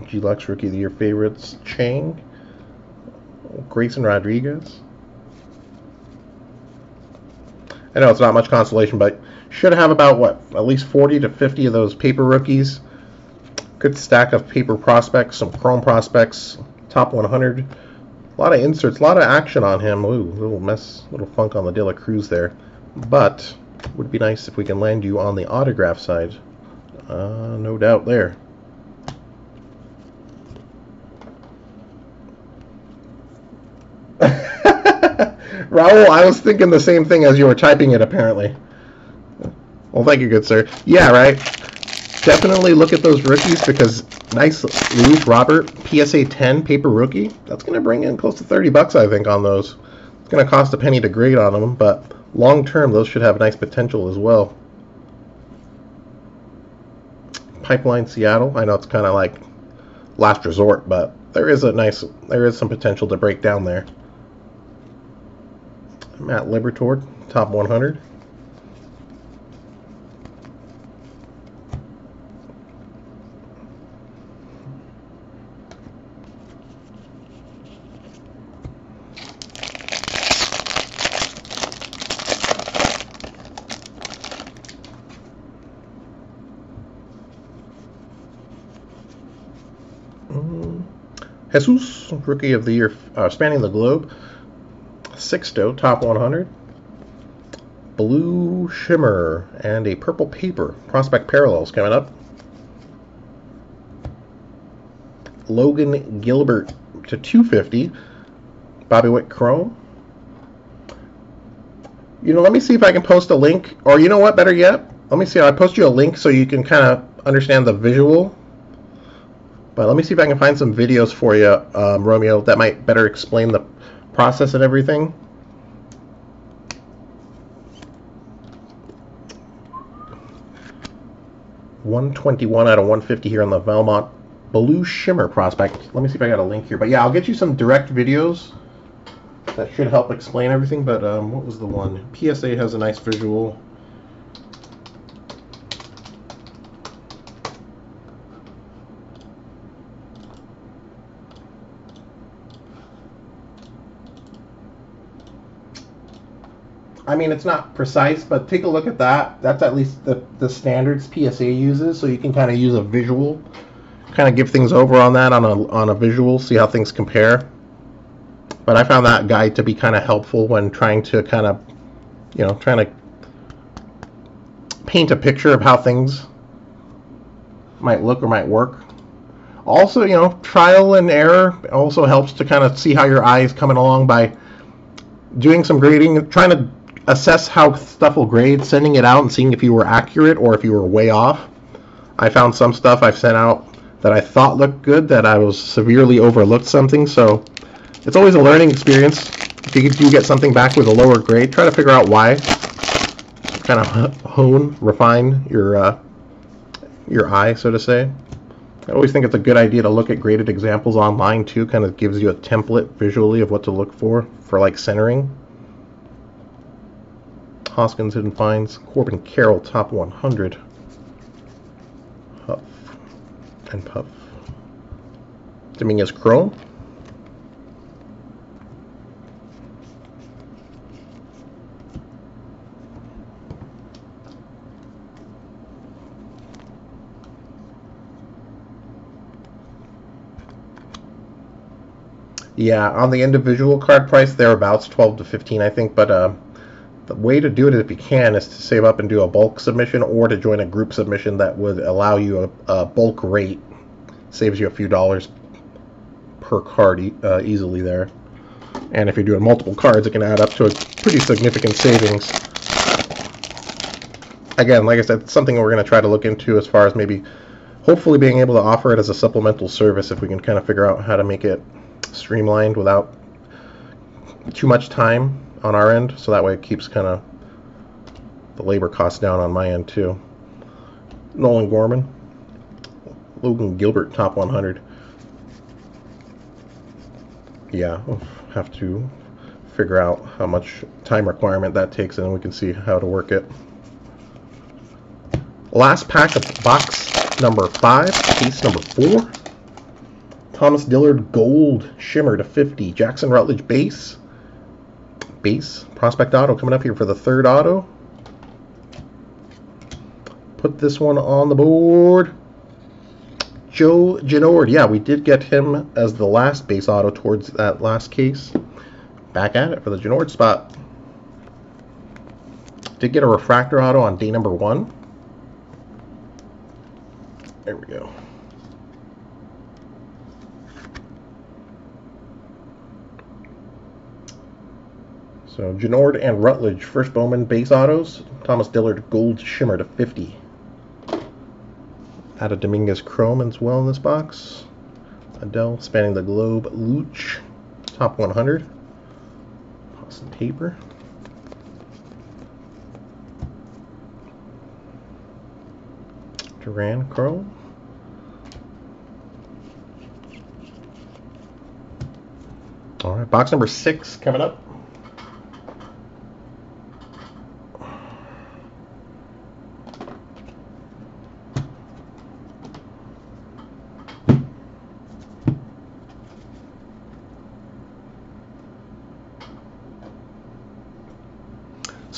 G-Lux Rookie of the Year favorites, Chang. Grayson Rodriguez. I know it's not much consolation, but should have about, what, at least 40 to 50 of those paper rookies. Good stack of paper prospects, some chrome prospects, top 100. A lot of inserts, a lot of action on him. Ooh, little mess, little funk on the De La Cruz there. But, would be nice if we can land you on the autograph side. Uh, no doubt there. Raul, I was thinking the same thing as you were typing it, apparently. Well, thank you, good sir. Yeah, right. Definitely look at those rookies because nice Luis Robert PSA 10 paper rookie. That's going to bring in close to 30 bucks, I think, on those. It's going to cost a penny to grade on them, but long term, those should have nice potential as well. Pipeline Seattle. I know it's kind of like last resort, but there is a nice, there is some potential to break down there. Matt Liberatore, top 100. Jesus, Rookie of the Year, uh, spanning the globe. Sixto, top 100. Blue Shimmer and a Purple Paper. Prospect Parallels coming up. Logan Gilbert to 250. Bobby Witt Chrome. You know, let me see if I can post a link. Or you know what, better yet? Let me see. I post you a link so you can kind of understand the visual. But let me see if I can find some videos for you, um, Romeo, that might better explain the process and everything. One twenty-one out of one fifty here on the Vallimont Blue Shimmer prospect. Let me see if I got a link here. But yeah, I'll get you some direct videos that should help explain everything. But um, what was the one? PSA has a nice visual. I mean, it's not precise, but take a look at that. That's at least the, the standards PSA uses, so you can kind of use a visual, kind of give things over on that on a, on a visual, see how things compare. But I found that guide to be kind of helpful when trying to kind of, you know, trying to paint a picture of how things might look or might work. Also, you know, trial and error also helps to kind of see how your eye is coming along by doing some grading, trying to assess how stuff will grade, sending it out and seeing if you were accurate or if you were way off. I found some stuff I've sent out that I thought looked good that I was severely overlooked something. So it's always a learning experience. If you do get something back with a lower grade, try to figure out why. Kind of hone, refine your uh, your eye, so to say. I always think it's a good idea to look at graded examples online too. Kind of gives you a template visually of what to look for for like centering. Hoskins Hidden Finds, Corbin Carroll Top 100, Huff and Puff, Dominguez Chrome, Yeah, on the individual card price, thereabouts 12 to 15, I think. But uh, the way to do it, if you can, is to save up and do a bulk submission or to join a group submission that would allow you a, a bulk rate. Saves you a few dollars per card e uh, easily there. And if you're doing multiple cards, it can add up to a pretty significant savings. Again, like I said, it's something we're going to try to look into as far as maybe hopefully being able to offer it as a supplemental service if we can kind of figure out how to make it streamlined without too much time on our end, so that way it keeps kind of the labor costs down on my end too. Nolan Gorman, Logan Gilbert, top 100. Yeah, we'll have to figure out how much time requirement that takes and we can see how to work it. Last pack of box number five, case number four. Thomas Dillard Gold Shimmer to 50. Jackson Rutledge Base. Base. Prospect Auto coming up here for the third auto. Put this one on the board. Joe Genord. Yeah, we did get him as the last base auto towards that last case. Back at it for the Genord spot. Did get a refractor auto on day number one. There we go. So Genord and Rutledge, first Bowman base autos. Thomas Dillard Gold Shimmer to 50. Ada Dominguez Chrome as well in this box. Adell spanning the globe. Lux, top 100. Some paper. Duran Chrome. All right, box number six coming up.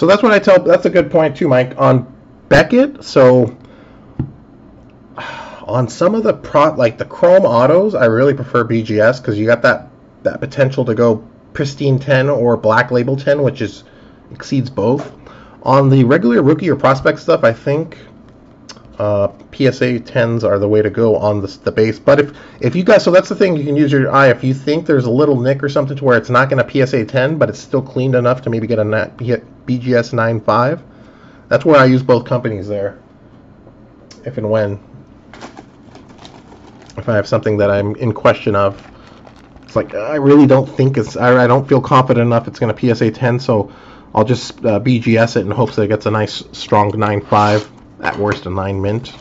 So that's what I tell. That's a good point too, Mike. On Beckett, so on some of the pro, like the Chrome autos, I really prefer BGS because you got that that potential to go pristine 10 or black label 10, which is exceeds both. On the regular rookie or prospect stuff, I think uh, PSA 10s are the way to go on the, the base. But if if you guys, so that's the thing, you can use your eye. If you think there's a little nick or something to where it's not going to PSA 10, but it's still cleaned enough to maybe get a BGS 9.5, that's where I use both companies there. If and when. If I have something that I'm in question of. It's like, I really don't think it's, I, I don't feel confident enough it's going to PSA 10, so I'll just uh, BGS it in hopes that it gets a nice strong 9.5 at worst, a 9 mint.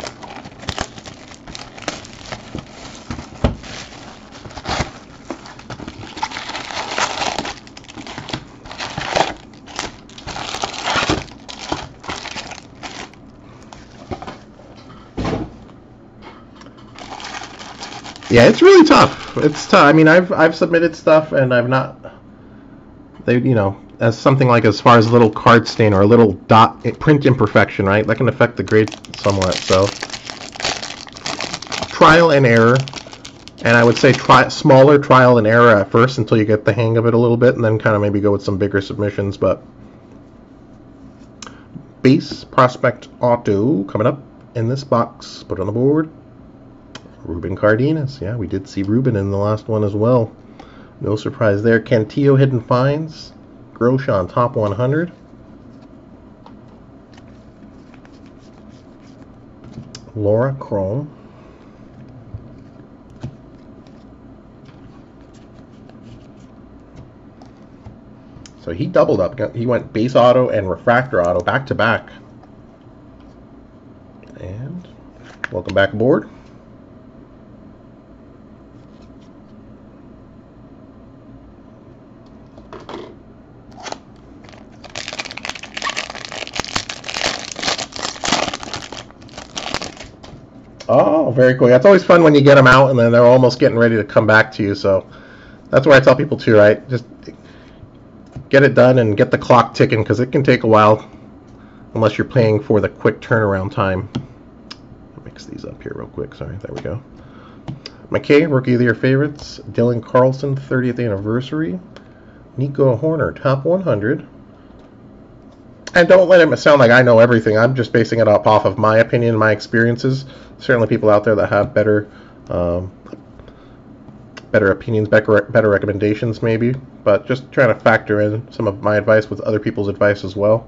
Yeah, it's really tough. It's tough. I mean, I've I've submitted stuff and I've not. They, you know, as something like as far as a little card stain or a little dot print imperfection, right? That can affect the grade somewhat. So trial and error, and I would say try smaller trial and error at first until you get the hang of it a little bit, and then kind of maybe go with some bigger submissions. But base prospect auto coming up in this box. Put on the board. Ruben Cardenas. Yeah, we did see Ruben in the last one as well. No surprise there. Cantillo Hidden Finds. Groshans Top 100. Laura Chrome. So he doubled up. He went base auto and refractor auto back to back. And welcome back aboard. Oh, very cool. That's always fun when you get them out and then they're almost getting ready to come back to you. So that's what I tell people too, right? Just get it done and get the clock ticking because it can take a while unless you're paying for the quick turnaround time. Mix these up here real quick. Sorry, there we go. McKay, Rookie of the Year favorites. Dylan Carlson, 30th anniversary. Nico Hoerner, top 100. And don't let it sound like I know everything. I'm just basing it up off of my opinion, my experiences. Certainly, people out there that have better, um, better opinions, better, better recommendations, maybe. But just trying to factor in some of my advice with other people's advice as well.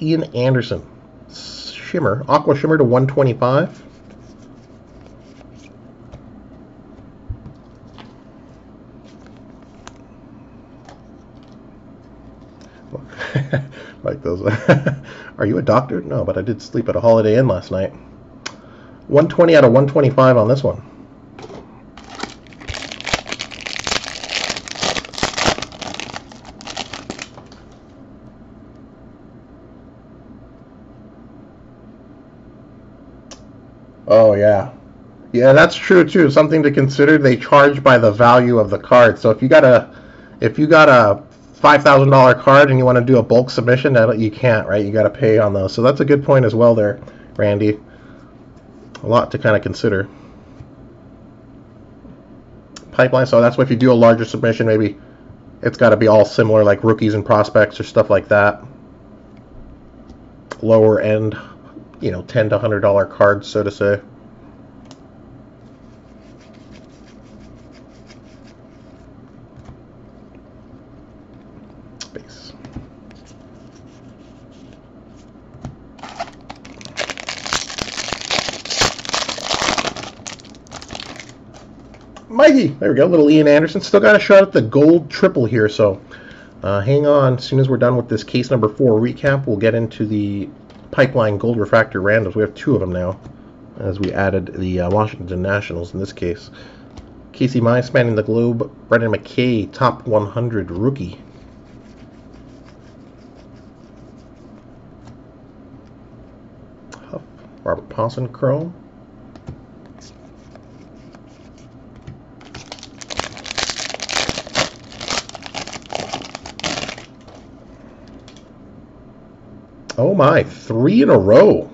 Ian Anderson, Shimmer, Aqua Shimmer to 125. like those. Are you a doctor? No, but I did sleep at a Holiday Inn last night. 120 out of 125 on this one. Oh yeah. Yeah, that's true too. Something to consider. They charge by the value of the card. So if you got a if you got a five thousand dollar card and you want to do a bulk submission, that you can't, right? You got to pay on those. So that's a good point as well, there, Randy. A lot to kind of consider. Pipeline. So that's why if you do a larger submission, maybe it's got to be all similar, like rookies and prospects or stuff like that. Lower end, you know, ten to hundred dollar cards, so to say. Mikey, there we go. Little Ian Anderson. Still got a shot at the gold triple here, so uh, hang on. As soon as we're done with this case number four recap, we'll get into the pipeline gold refractor randoms. We have two of them now, as we added the uh, Washington Nationals in this case. Casey Mize spanning the globe. Brendan McKay, top 100 rookie. Robert Puason, Chrome. Oh my, three in a row.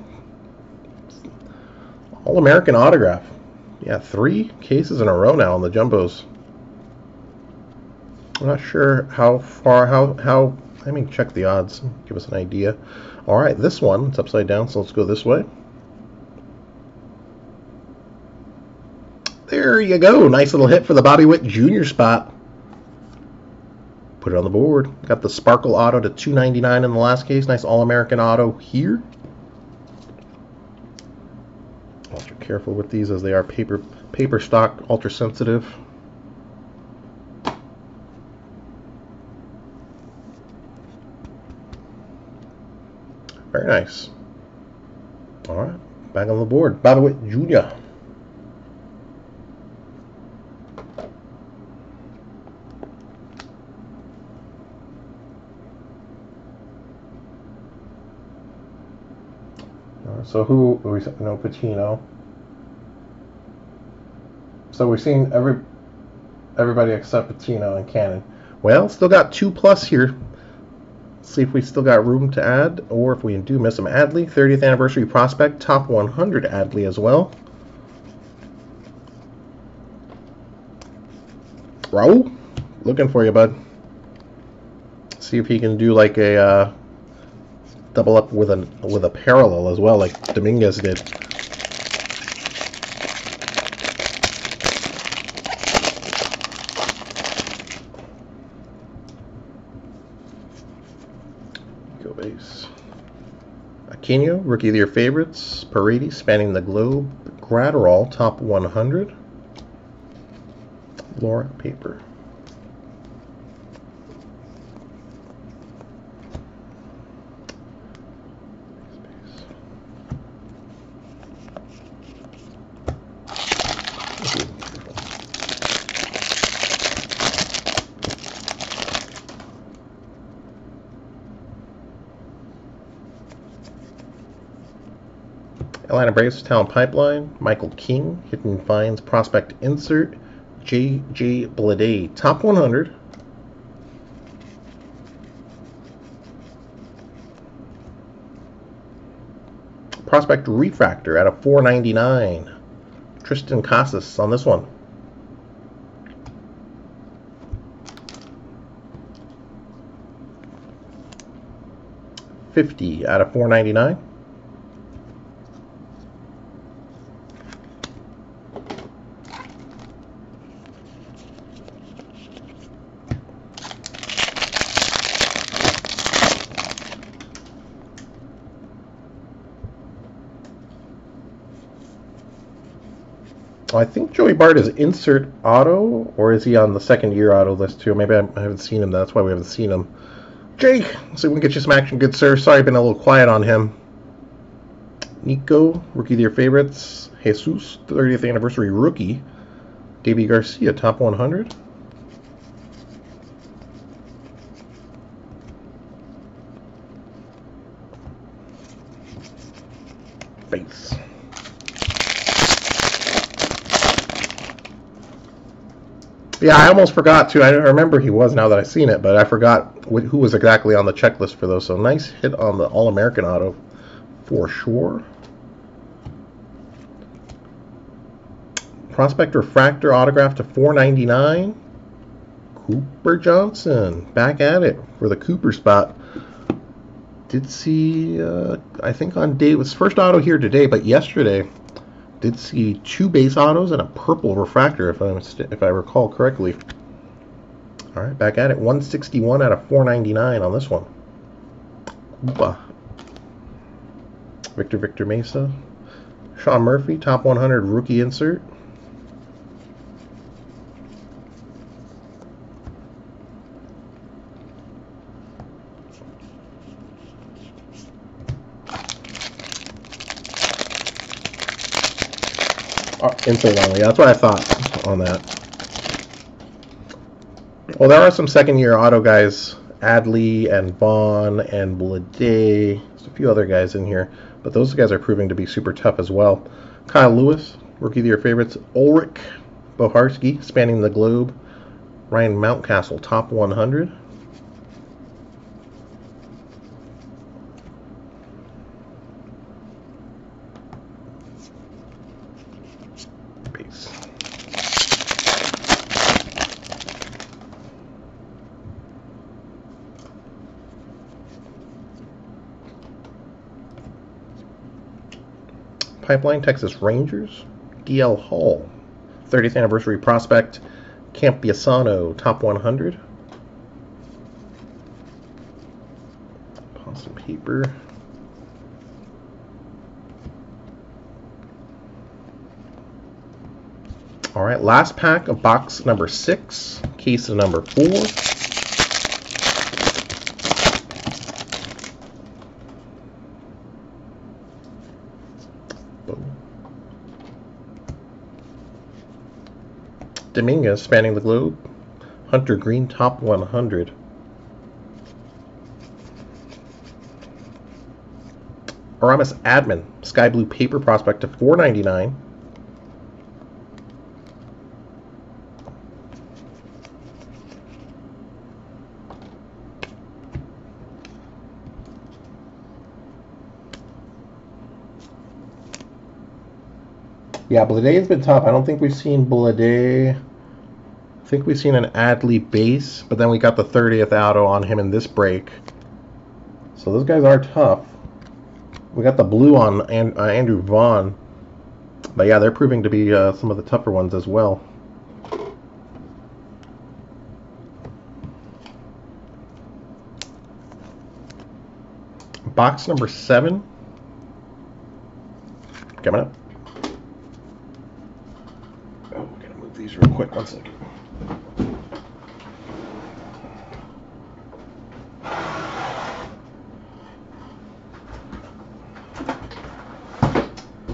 All American autograph. Yeah, three cases in a row now on the jumbos. I'm not sure how far, how, how, let me check the odds, give us an idea. All right, this one, it's upside down, so let's go this way. There you go. Nice little hit for the Bobby Witt Jr. spot. Put it on the board. Got the Sparkle Auto to 299 in the last case. Nice All-American Auto here. Ultra careful with these as they are paper paper stock, ultra sensitive. Very nice. All right, back on the board. Bobby Witt Jr. So who we know Patino. So we've seen every everybody except Patino and Cannon. Well, still got two plus here. see if we still got room to add, or if we do miss some Adley, 30th anniversary prospect, top 100 Adley as well. Raul, looking for you, bud. See if he can do like a uh, double up with a with a parallel as well, like Dominguez did. Go base. Aquino, rookie of year favorites. Paredes, spanning the globe. Graterol, top 100. Laura Paper. Talent Pipeline, Michael King, Hidden Finds Prospect Insert, J.J. Bleday, Top 100. Prospect Refractor at a 499. Triston Casas on this one. 50 out of 499. I think Joey Bart is insert auto, or is he on the second year auto list too? Maybe I haven't seen him. That's why we haven't seen him. Jake, see if we can get you some action, good sir. Sorry, I've been a little quiet on him. Nico, rookie of your favorites. Jesus, 30th anniversary rookie. Deivi Garcia, top 100. Yeah, I almost forgot too. I remember he was now that I've seen it, but I forgot who was exactly on the checklist for those. So nice hit on the All American auto for sure. Prospect Refractor autograph to 4.99. Cooper Johnson back at it for the Cooper spot. Did see, uh, I think on day was first auto here today, but yesterday did see two base autos and a purple refractor, if I if I recall correctly. All right, back at it. 161 out of 499 on this one. Victor Victor Mesa. Sean Murphy, top 100 rookie insert. Insert only. That's what I thought on that. Well, there are some second-year auto guys, Adley and Vaughn and Bleday. There's a few other guys in here, but those guys are proving to be super tough as well. Kyle Lewis, rookie of your favorites. Ulrich Bojarski, spanning the globe. Ryan Mountcastle, top 100. Pipeline, Texas Rangers, DL Hall, 30th anniversary prospect, Campusano, top 100. Pause some paper. All right, last pack of box number six, case number four. Dominguez spanning the globe. Hunter Greene top 100. Aramis Ademan, Sky Blue Paper Prospect to 499. Yeah, Bleday has been tough. I don't think we've seen Bleday. I think we've seen an Adley base, but then we got the 30th auto on him in this break. So those guys are tough. We got the blue on uh, Andrew Vaughn. But yeah, they're proving to be uh, some of the tougher ones as well. Box number seven. Coming up. these real quick. One second.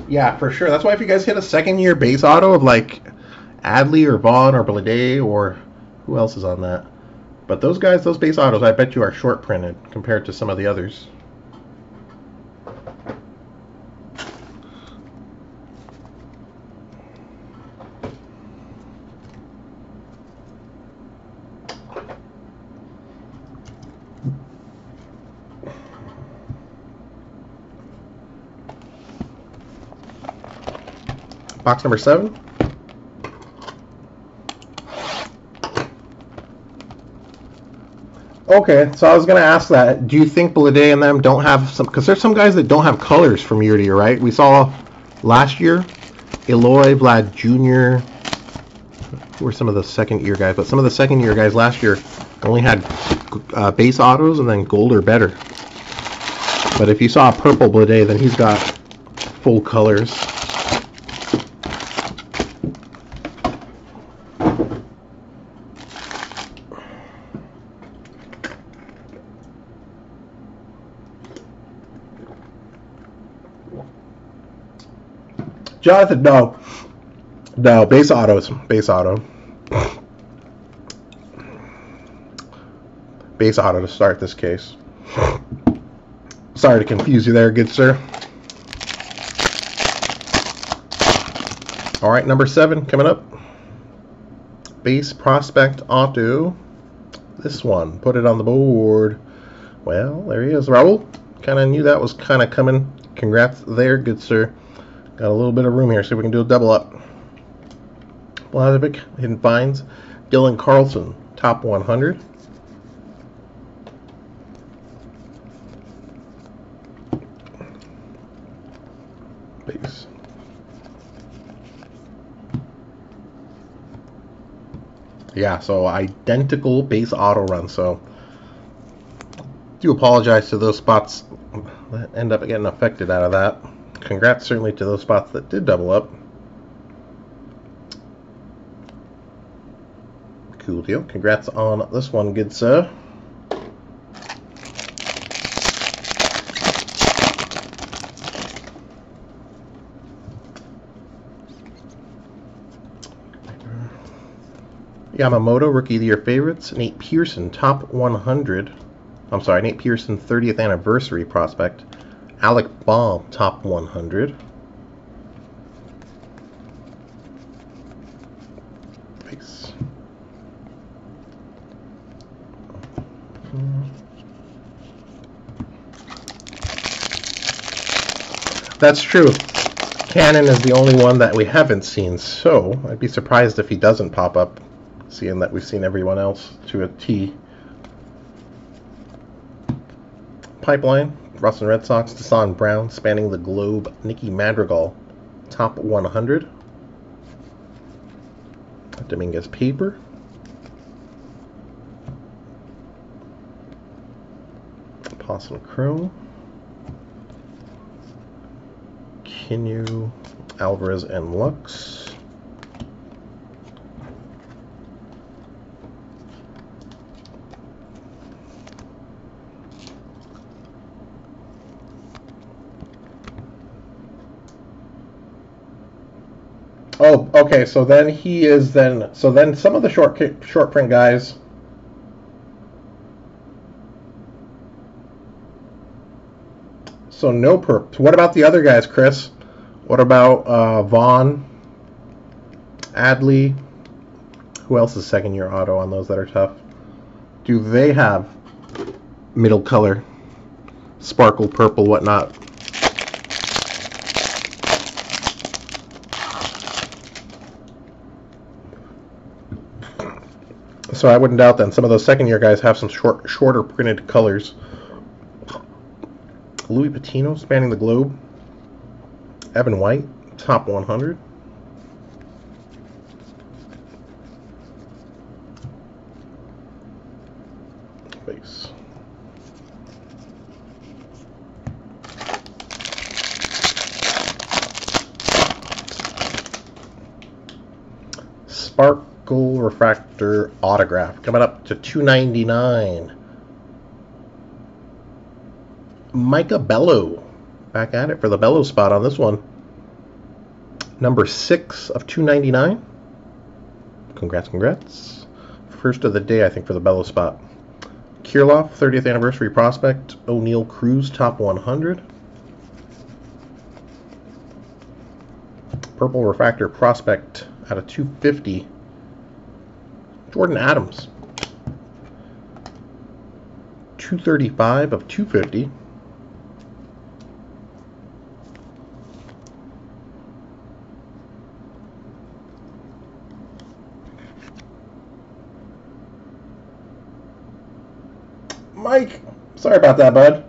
Yeah, for sure. That's why if you guys hit a second year base auto of like Adley or Vaughn or Bleday or who else is on that? But those guys, those base autos, I bet you are short printed compared to some of the others. Box number seven. Okay, so I was going to ask that. Do you think Bleday and them don't have some? Because there's some guys that don't have colors from year to year, right? We saw last year, Eloy, Vlad Jr. Who were some of the second year guys? But some of the second year guys last year only had uh, base autos and then gold or better. But if you saw a purple Bleday, then he's got full colors. Jonathan, no. No, base autos. Base auto. Base auto to start this case. Sorry to confuse you there, good sir. All right, number seven coming up. Base prospect auto. This one, put it on the board. Well, there he is, Raul. Kind of knew that was kind of coming. Congrats there, good sir. Got a little bit of room here, so we can do a double up. Blazovic, Hidden Finds. Dylan Carlson, top 100. Base. Yeah, so identical base auto run. So do apologize to those spots that end up getting affected out of that. Congrats certainly to those spots that did double up. Cool deal. Congrats on this one, good sir. Yamamoto, Rookie of the Year favorites. Nate Pearson, top 100. I'm sorry, Nate Pearson, 30th anniversary prospect. Alec Bohm, top 100. Base. That's true. Cannon is the only one that we haven't seen, so I'd be surprised if he doesn't pop up, seeing that we've seen everyone else to a T. Pipeline, Boston Red Sox, Dasan Brown, spanning the globe, Nicky Madrigal, top 100. Dominguez Paper. Puason Chrome. Kinu, Alvarez, and Lux. Oh, okay. So then he is then. So then some of the short short print guys. So no perp. What about the other guys, Chris? What about uh, Vaughn, Adley? Who else is second year auto on those that are tough? Do they have middle color, sparkle purple, whatnot? So I wouldn't doubt that some of those second year guys have some short, shorter printed colors. Louis Patino spanning the globe. Evan White, top 100. Base. Sparkle Refractor Autograph coming up to 299. Micah Bello back at it for the Bello spot on this one. Number six of 299. Congrats, congrats. First of the day, I think, for the Bello spot. Kirilloff 30th anniversary prospect. Oneil Cruz, top 100. Purple refractor prospect out of 250. Jordan Adams. 235 of 250. Mike, sorry about that, bud.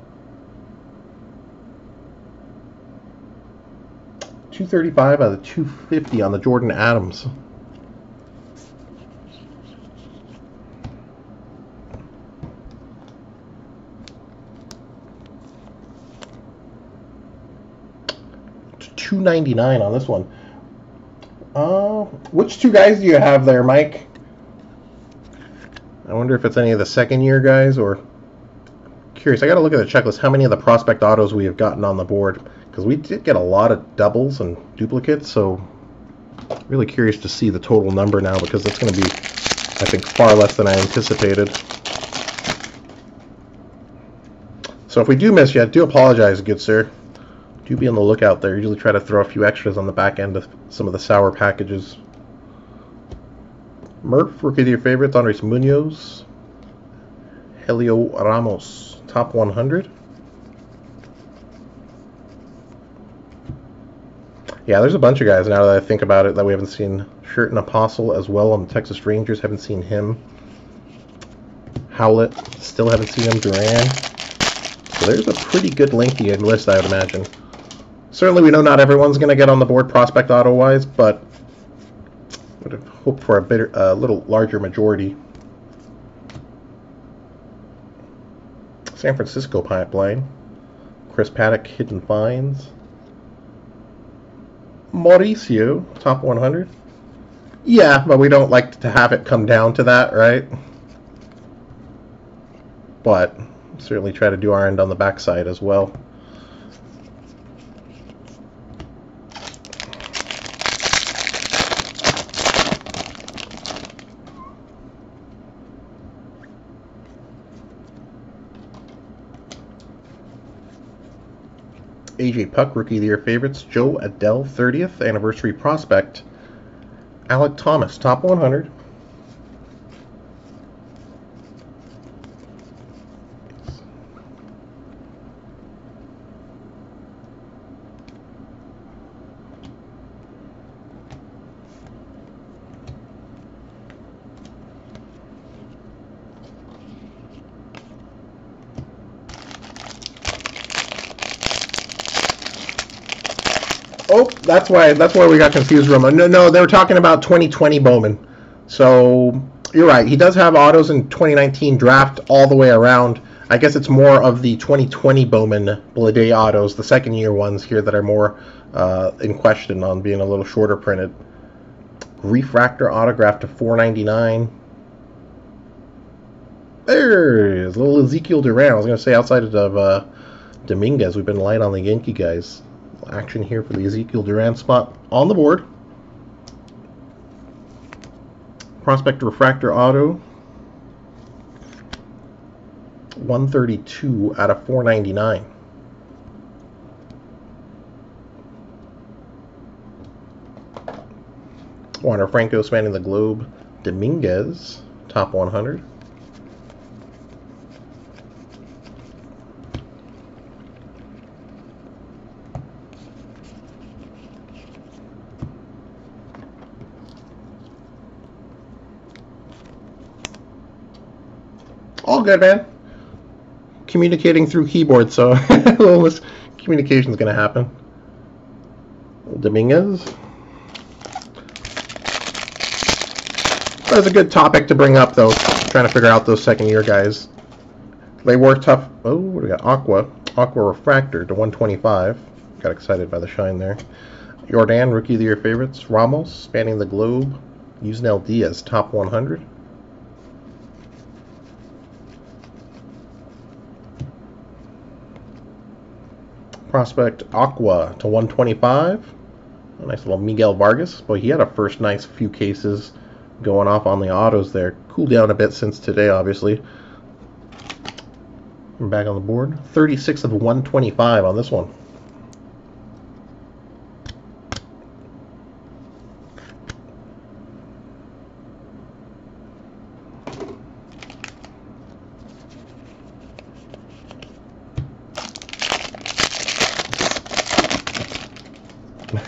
235 out of 250 on the Jordan Adams. Two ninety nine on this one. Uh, which two guys do you have there, Mike? I wonder if it's any of the second year guys or curious. I got to look at the checklist. How many of the prospect autos we have gotten on the board? Because we did get a lot of doubles and duplicates. So really curious to see the total number now because it's going to be, I think, far less than I anticipated. So if we do miss you, I do apologize, good sir. Do be on the lookout there. Usually try to throw a few extras on the back end of some of the sour packages. Murph, rookie of your favorites, Andres Munoz, Heliot Ramos, top 100. Yeah, there's a bunch of guys now that I think about it that we haven't seen. Sherten Apostel as well on the Texas Rangers, haven't seen him. Howlett, still haven't seen him. Duran. So there's a pretty good lengthy list, I would imagine. Certainly, we know not everyone's going to get on the board prospect auto-wise, but would have hoped for a bit, a little larger majority. San Francisco pipeline. Chris Paddack, Hidden Finds. Mauricio, top 100. Yeah, but we don't like to have it come down to that, right? But certainly try to do our end on the backside as well. AJ Puk, Rookie of the Year favorites. Jo Adell, 30th anniversary prospect. Alek Thomas, top 100. Oh, that's why that's why we got confused, Roma. No, no, they were talking about 2020 Bowman. So you're right. He does have autos in 2019 draft all the way around. I guess it's more of the 2020 Bowman Bleday autos, the second year ones here that are more uh, in question on being a little shorter printed. Refractor autograph to 499. There is little Ezekiel Duran. I was going to say outside of uh, Dominguez, we've been light on the Yankee guys action here for the Ezekiel Duran spot on the board. Prospect Refractor Auto. 132 out of 499. Wander Franco spanning the globe. Dominguez, top 100. All good, man. Communicating through keyboard, so a little communication is going to happen. Dominguez. That's a good topic to bring up, though. Trying to figure out those second year guys. They were tough. Oh, we got? Aqua. Aqua Refractor to 125. Got excited by the shine there. Jordan, Rookie of the Year favorites. Ramos, spanning the globe. Yusniel Diaz, top 100. Prospect Aqua to 125. A nice little Miguel Vargas. Boy, he had a first nice few cases going off on the autos there. Cooled down a bit since today, obviously. Back on the board. 36 of 125 on this one.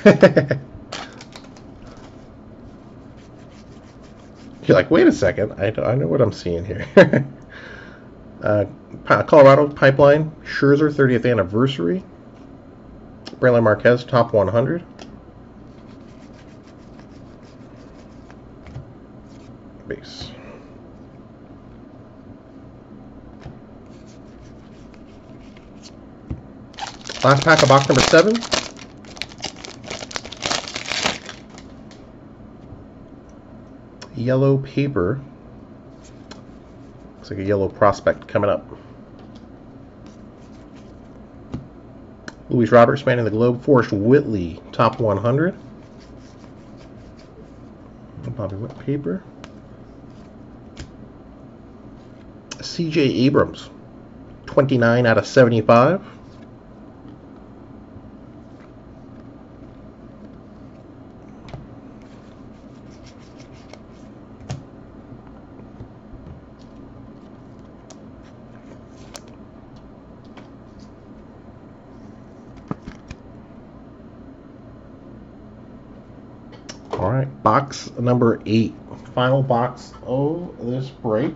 You're like, wait a second, I, I know what I'm seeing here. uh, Colorado Pipeline, Scherzer 30th anniversary. Brailyn Marquez, top 100. Base. Last pack of box number seven. yellow paper. Looks like a yellow prospect coming up. Louis Roberts, Man in the Globe. Forrest Whitley, Top 100. Bobby Witt paper. C.J. Abrams, 29 out of 75. Number eight. Final box of this break.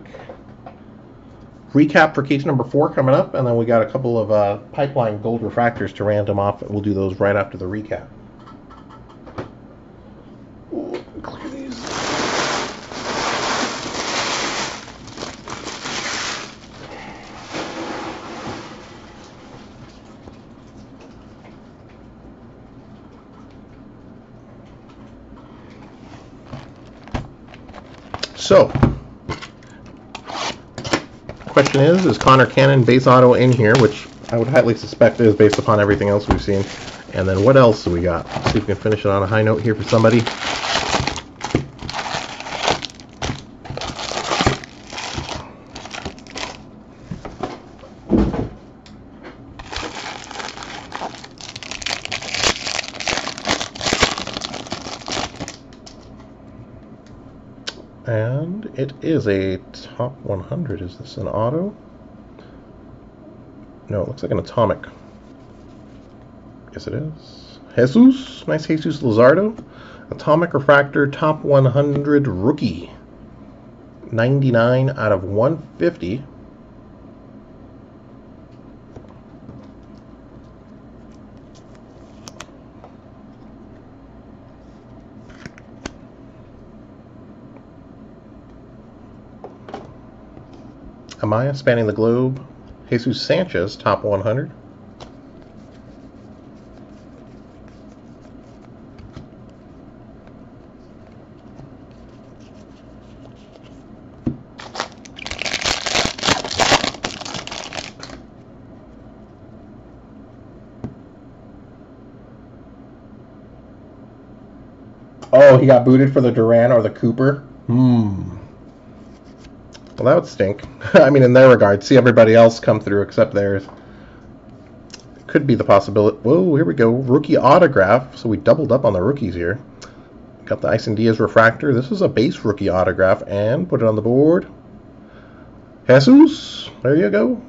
Recap for case number four coming up, and then we got a couple of uh, pipeline gold refractors to random off. We'll do those right after the recap. So, question is, is Connor Cannon base auto in here, which I would highly suspect is based upon everything else we've seen. And then what else do we got? Let's see if we can finish it on a high note here for somebody. And it is a top 100. Is this an auto? No, it looks like an atomic. Yes, it is. Jesus, nice Jesus Luzardo. Atomic Refractor Top 100 Rookie. 99 out of 150. Amaya spanning the globe. Jesus Sanchez, top 100. Oh, he got booted for the Duran or the Cooper? Hmm. Well, that would stink. I mean, in their regard, see everybody else come through except theirs. Could be the possibility. Whoa, here we go. Rookie autograph. So we doubled up on the rookies here. Got the Ice Isan Diaz refractor. This is a base rookie autograph. And put it on the board. Jesus. There you go.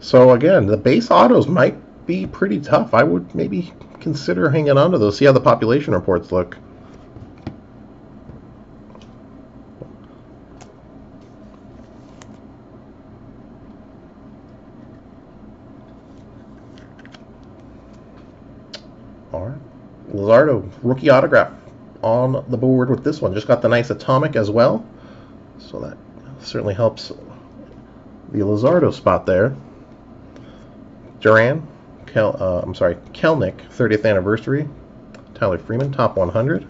So again, the base autos might be pretty tough. I would maybe consider hanging on to those. See how the population reports look. All right. Luzardo, rookie autograph on the board with this one. Just got the nice atomic as well. So that certainly helps the Luzardo spot there. Duran, Kel, uh, I'm sorry, Kelenic, 30th anniversary. Tyler Freeman, top 100.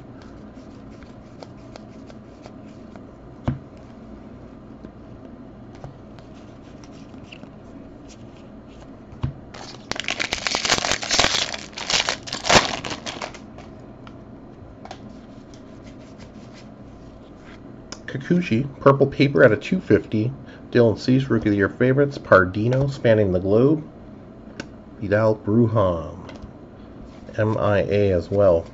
Kikuchi, purple paper at a 250. Dylan Cease, Rookie of the Year favorites. Pardinho, spanning the globe. Vidal Brujan. MIA as well.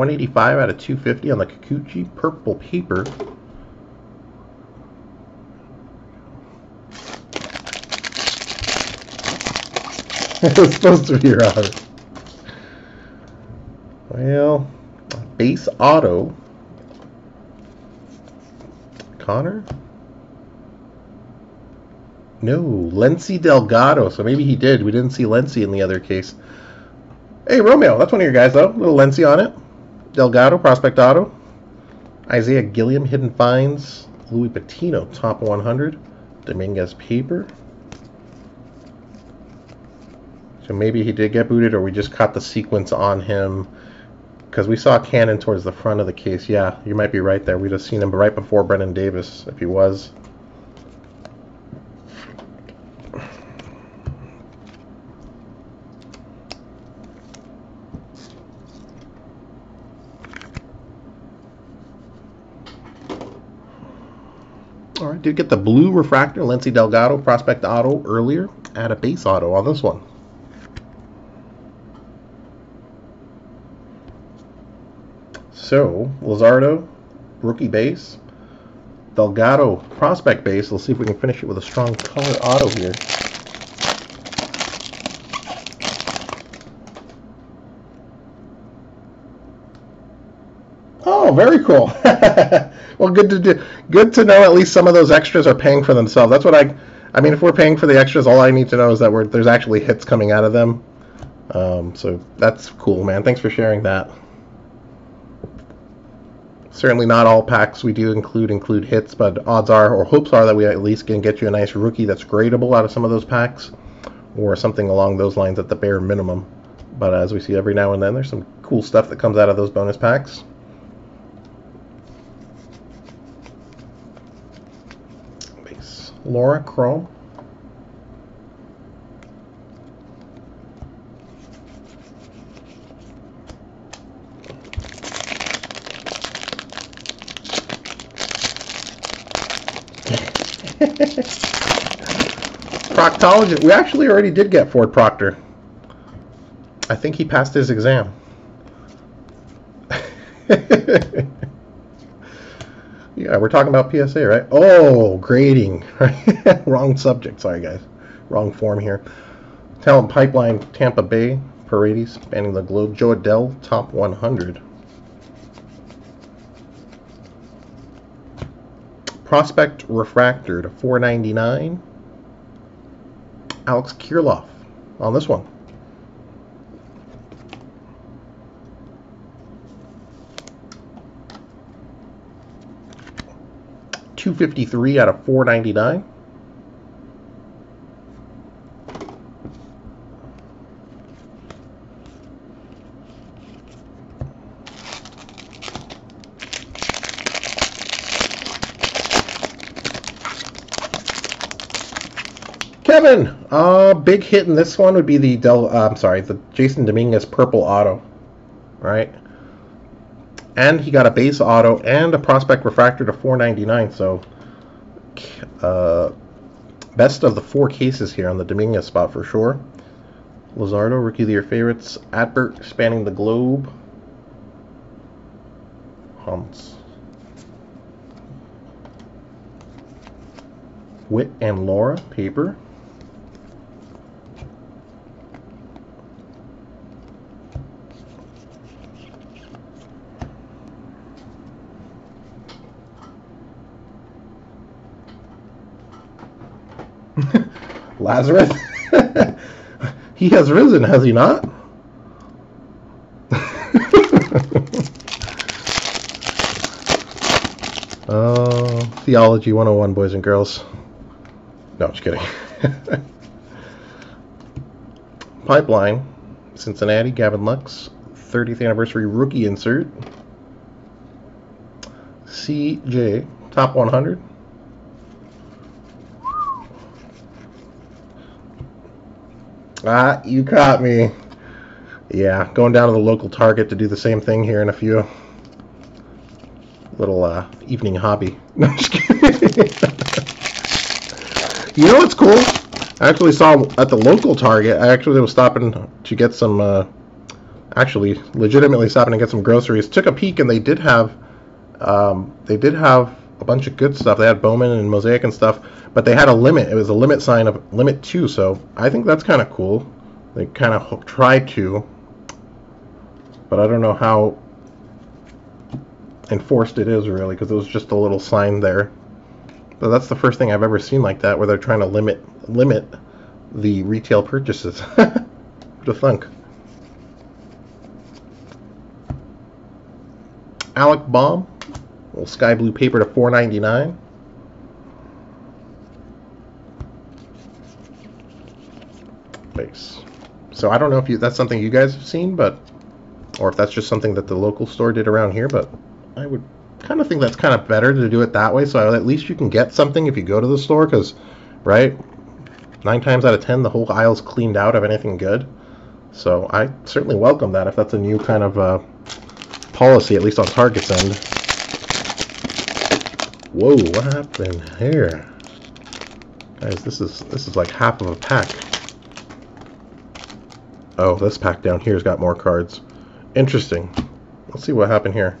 One eighty five out of two fifty on the Kikuchi purple paper. it was supposed to be Robert. Well, base auto. Connor? No, Lency Delgado. So maybe he did. We didn't see Lency in the other case. Hey, Romeo. That's one of your guys, though. A Little Lency on it. Delgado, Prospect Auto. Isaiah Gilliam, Hidden Finds. Louis Patino, Top 100. Dominguez Paper. So maybe he did get booted, or we just caught the sequence on him because we saw a Cannon towards the front of the case. Yeah, you might be right there. We'd have seen him right before Brennen Davis, if he was. Did get the blue refractor, Lindsey Delgado, prospect auto earlier. Add a base auto on this one. So, Luzardo, rookie base. Delgado, prospect base. Let's see if we can finish it with a strong color auto here. Oh, very cool. well, good to do. Good to know. At least some of those extras are paying for themselves. That's what I. I mean, if we're paying for the extras, all I need to know is that there's actually hits coming out of them. Um, so that's cool, man. Thanks for sharing that. Certainly not all packs we do include include hits, but odds are or hopes are that we at least can get you a nice rookie that's gradable out of some of those packs, or something along those lines at the bare minimum. But as we see every now and then, there's some cool stuff that comes out of those bonus packs. Base Laura Chrome. Proctologist. We actually already did get Ford Proctor. I think he passed his exam. yeah, we're talking about PSA, right? Oh, grading. Wrong subject. Sorry, guys. Wrong form here. Talent Pipeline, Tampa Bay, Paredes, spanning the globe. Jo Adell, top 100. Prospect Refractor to 499. Alex Kirilloff on this one. Two fifty three out of four ninety nine. Kevin, uh, big hit in this one would be the Del. Uh, I'm sorry, the Jasson Dominguez purple auto, right? And he got a base auto and a prospect refractor to 499. So, uh, best of the four cases here on the Dominguez spot for sure. Luzardo, rookie of the year favorites. Adbert, spanning the globe. Hans. Witt and Laura, paper. Lazarus? he has risen, has he not? Oh, Theology 101, boys and girls. No, I'm just kidding. Pipeline, Cincinnati, Gavin Lux, 30th anniversary rookie insert. CJ, top 100. Ah, you caught me. Yeah, going down to the local Target to do the same thing here in a few. Little uh, evening hobby. No, you know what's cool? I actually saw at the local Target. I actually was stopping to get some. Uh, actually, legitimately stopping to get some groceries. Took a peek, and they did have. Um, they did have a bunch of good stuff. They had Bowman and Mosaic and stuff, but they had a limit. It was a limit sign of limit two, so I think that's kind of cool. They kind of tried to, but I don't know how enforced it is really, because it was just a little sign there. But that's the first thing I've ever seen like that, where they're trying to limit limit the retail purchases. to thunk. Alec Bohm, little sky blue paper to 4.99. Base. So I don't know if you, that's something you guys have seen, but or if that's just something that the local store did around here. But I would kind of think that's kind of better to do it that way. So at least you can get something if you go to the store, because right, nine times out of ten, the whole aisle's cleaned out of anything good. So I certainly welcome that if that's a new kind of uh, policy, at least on Target's end. Whoa, what happened here? Guys, this is this is like half of a pack. Oh, this pack down here's got more cards. Interesting. Let's see what happened here.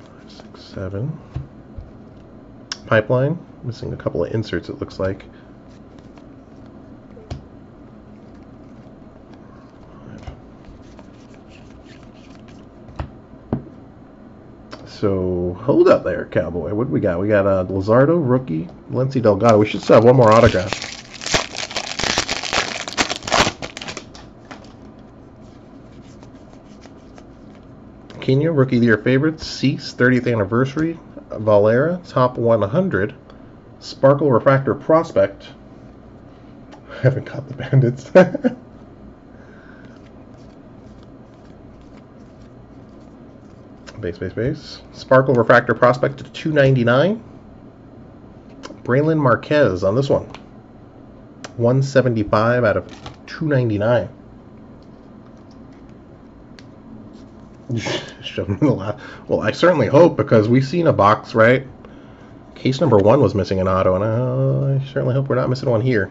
Five, six, seven. Pipeline. Missing a couple of inserts, it looks like. So hold up there, Cowboy. What do we got? We got uh, Luzardo, rookie, Lindsey Delgado. We should still have one more autograph. Kenya, rookie of the year favorites. Cease, 30th anniversary. Valera, top 100. Sparkle Refractor Prospect. I haven't caught the bandits. Base, base, base. Sparkle Refractor Prospect to 299. Brailyn Marquez on this one. 175 out of 299. Shove in the last. Well, I certainly hope because we've seen a box, right? Case number one was missing an auto, and I certainly hope we're not missing one here.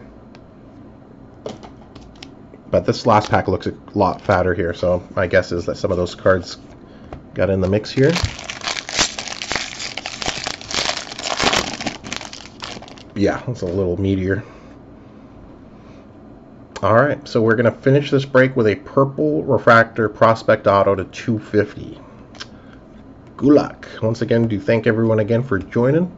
But this last pack looks a lot fatter here, so my guess is that some of those cards got in the mix here. Yeah, it's a little meteor. Alright, so we're going to finish this break with a purple refractor prospect auto to 250. Gulak. Once again, do thank everyone again for joining.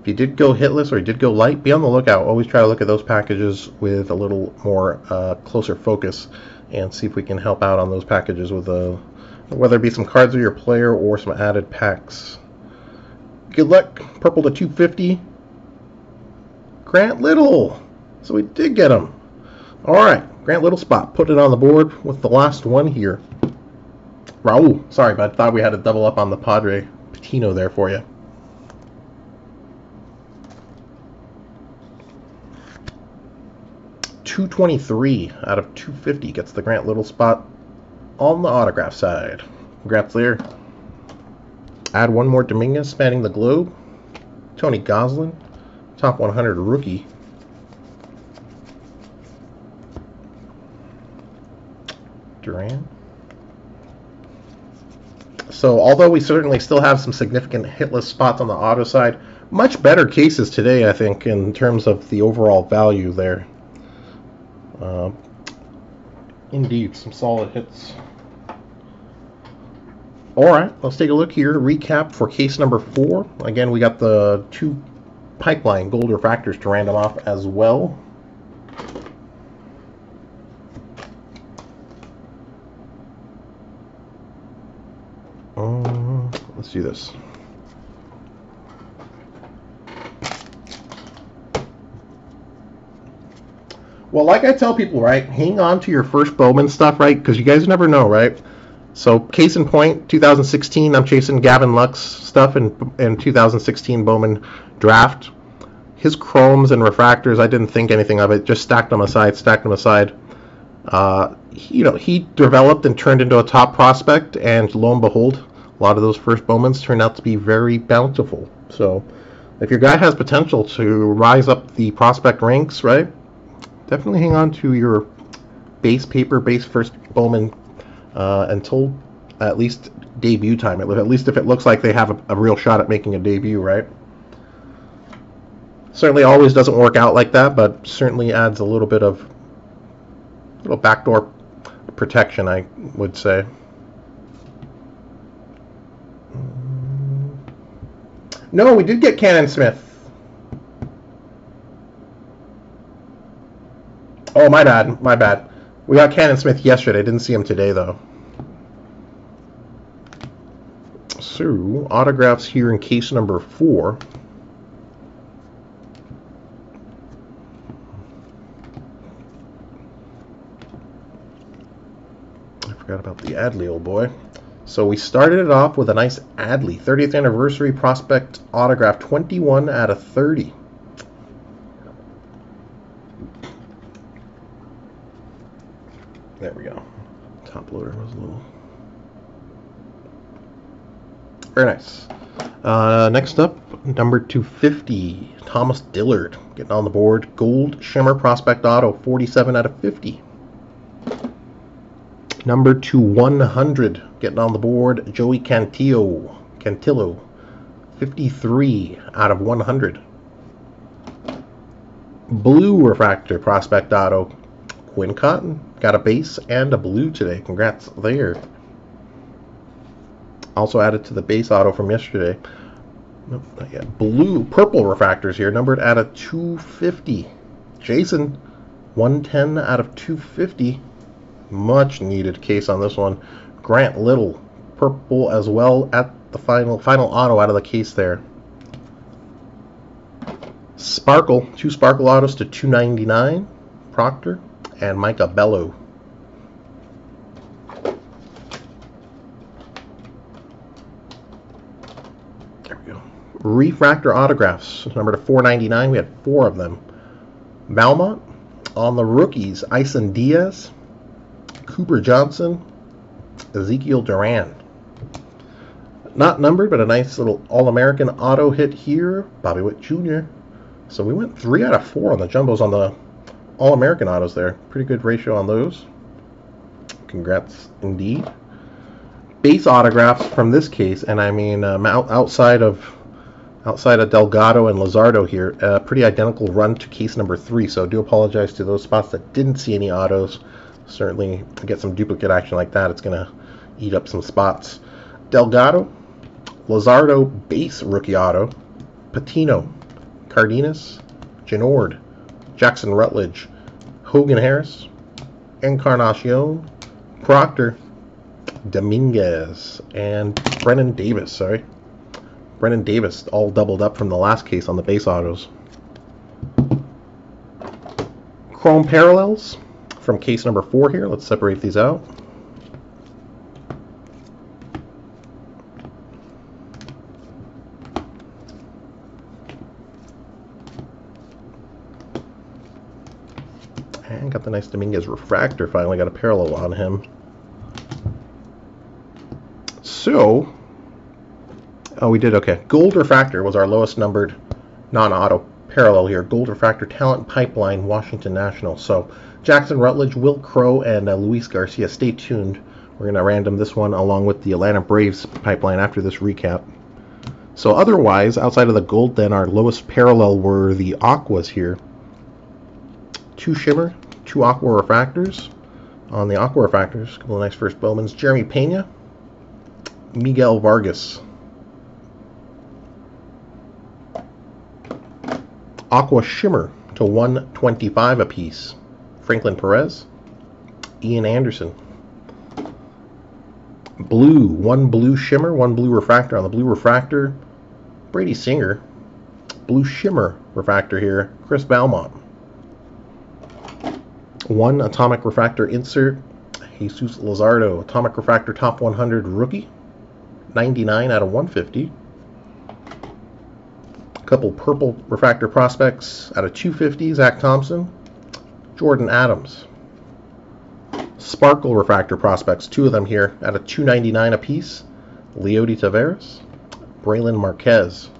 If you did go hitless or you did go light, be on the lookout. Always try to look at those packages with a little more uh, closer focus and see if we can help out on those packages with a whether it be some cards of your player or some added packs. Good luck. Purple to 250. Grant Little. So we did get him. All right, Grant Little spot. Put it on the board with the last one here. Raul. Sorry, but I thought we had to double up on the Padre Patino there for you. Two twenty-three out of two fifty gets the Grant Little spot on the autograph side. There. Add one more Dominguez spanning the globe. Tony Gonsolin, top 100 rookie. Duran. So although we certainly still have some significant hitless spots on the auto side, much better cases today, I think, in terms of the overall value there. Uh, indeed, some solid hits. All right, let's take a look here. Recap for case number four. Again, we got the two pipeline gold refractors to random off as well. Um, let's do this. Well, like I tell people, right, hang on to your first Bowman stuff, right, because you guys never know, right? So, case in point, 2016, I'm chasing Gavin Lux stuff in, in 2016 Bowman draft. His chromes and refractors, I didn't think anything of it. Just stacked them aside, stacked them aside. Uh, he, you know, he developed and turned into a top prospect, and lo and behold, a lot of those first Bowmans turned out to be very bountiful. So, if your guy has potential to rise up the prospect ranks, right? Definitely hang on to your base paper, base first Bowman uh, until at least debut time. At least if it looks like they have a, a, real shot at making a debut, right? Certainly always doesn't work out like that, but certainly adds a little bit of little backdoor protection, I would say. No, we did get Canaan Smith. Oh, my bad, my bad. We got Canaan Smith yesterday. Didn't see him today, though. So, autographs here in case number four. I forgot about the Adley, old boy. So we started it off with a nice Adley 30th anniversary prospect autograph, 21 out of 30. There we go. Top loader was a little. Very nice. Uh, next up, number 250, Thomas Dillard. Getting on the board. Gold Shimmer Prospect Auto, 47 out of 50. Number to 100, getting on the board, Joey Cantillo. Cantillo, 53 out of 100. Blue Refractor Prospect Auto, Quinn Cotton. Got a base and a blue today. Congrats there. Also added to the base auto from yesterday. Nope, not yet. Blue, purple refractors here, numbered out of 250. Jasson, 110 out of 250. Much needed case on this one. Grant Little, purple as well at the final final auto out of the case there. Sparkle, two Sparkle autos to 299. Proctor and Micah Bello. refractor autographs, number to 499. We had four of them. Vallimont on the rookies, Isan Diaz, Cooper Johnson, Ezekiel Duran. Not numbered, but a nice little All American auto hit here, Bobby Witt Jr. So we went three out of four on the jumbos on the All American autos there. Pretty good ratio on those. Congrats indeed. Base autographs from this case, and I mean um, outside of outside of Delgado and Luzardo here. A pretty identical run to case number three, so I do apologize to those spots that didn't see any autos. Certainly, to get some duplicate action like that, it's going to eat up some spots. Delgado, Luzardo base rookie auto, Patino, Cardenas, Genord, Jackson Rutledge, Hogan Harris, Encarnacion, Proctor, Dominguez, and Brennen Davis, sorry. Brennen Davis all doubled up from the last case on the base autos. Chrome parallels from case number four here. Let's separate these out. And got the nice Dominguez refractor. Finally got a parallel on him. So, Oh, we did okay. Gold Refractor was our lowest numbered non-auto parallel here. Gold Refractor Talent Pipeline, Washington National. So Jackson Rutledge, Wil Crowe, and uh, Luis Garcia. Stay tuned. We're going to random this one along with the Atlanta Braves pipeline after this recap. So otherwise, outside of the gold, then our lowest parallel were the aquas here. Two shimmer, two aqua refractors. On the aqua refractors, a couple of nice first Bowmans. Jeremy Pena, Miguel Vargas. Aqua Shimmer to 125 apiece. Franklin Perez, Ian Anderson. Blue, one blue shimmer, one blue refractor. On the blue refractor, Brady Singer. Blue shimmer refractor here, Chris Vallimont. One atomic refractor insert, Jesus Luzardo. Atomic refractor top 100 rookie, 99 out of 150 A couple purple refractor prospects out of 250, Zach Thompson, Jordan Adams. Sparkle refractor prospects, two of them here out of 299 apiece, Leody Taveras, Brailyn Marquez.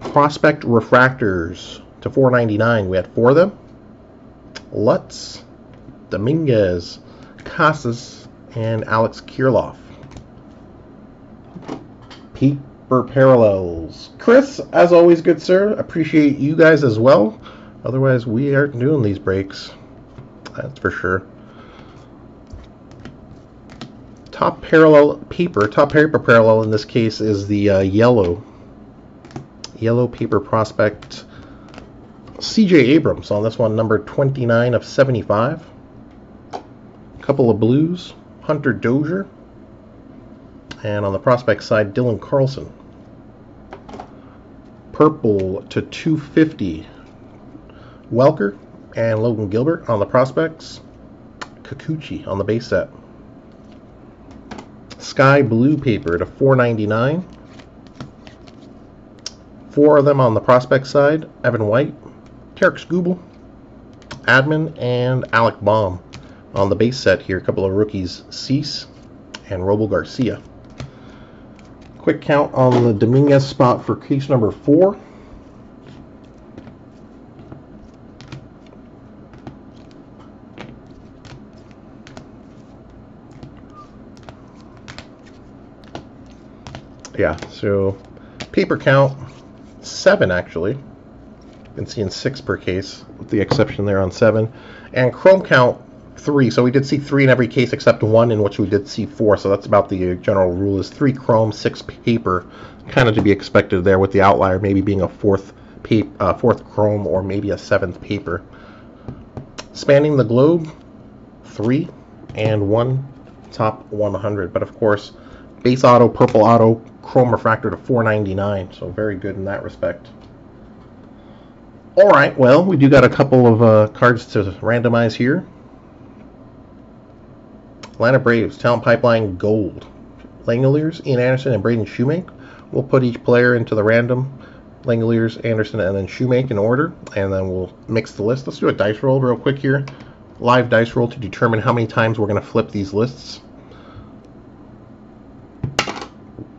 Prospect refractors to 499, we had four of them. Lutz, Dominguez, Casas, and Alex Kirilloff. For parallels. Chris, as always, good sir, appreciate you guys as well. Otherwise, we aren't doing these breaks. That's for sure. Top parallel paper, top paper parallel in this case is the uh, yellow. Yellow paper prospect CJ Abrams on this one, number 29 of 75. A couple of blues. Hunter Dozier, and on the prospect side, Dylan Carlson. Purple to 250. Welker and Logan Gilbert on the prospects. Kikuchi on the base set. sky blue paper to 4.99. Four of them on the prospect side: Evan White, Tarik Skubal, Ademan, and Alec Bohm On the base set here, a couple of rookies: Cease and Robo Garcia. Quick count on the Dominguez spot for case number four. Yeah, so paper count seven actually. Been seeing six per case, with the exception there on seven, and chrome count three. So we did see three in every case except one in which we did see four. So that's about the general rule: is three chrome, six paper, kind of to be expected there. With the outlier maybe being a fourth uh, fourth chrome, or maybe a seventh paper. Spanning the globe, three and one top 100. But of course, base auto, purple auto, chrome refractor to 499 so very good in that respect all right well we do got a couple of uh, cards to randomize here Atlanta Braves talent pipeline gold Langeliers Ian Anderson and Braden Shewmake we'll put each player into the random Langeliers Anderson and then Shewmake in order and then we'll mix the list let's do a dice roll real quick here live dice roll to determine how many times we're going to flip these lists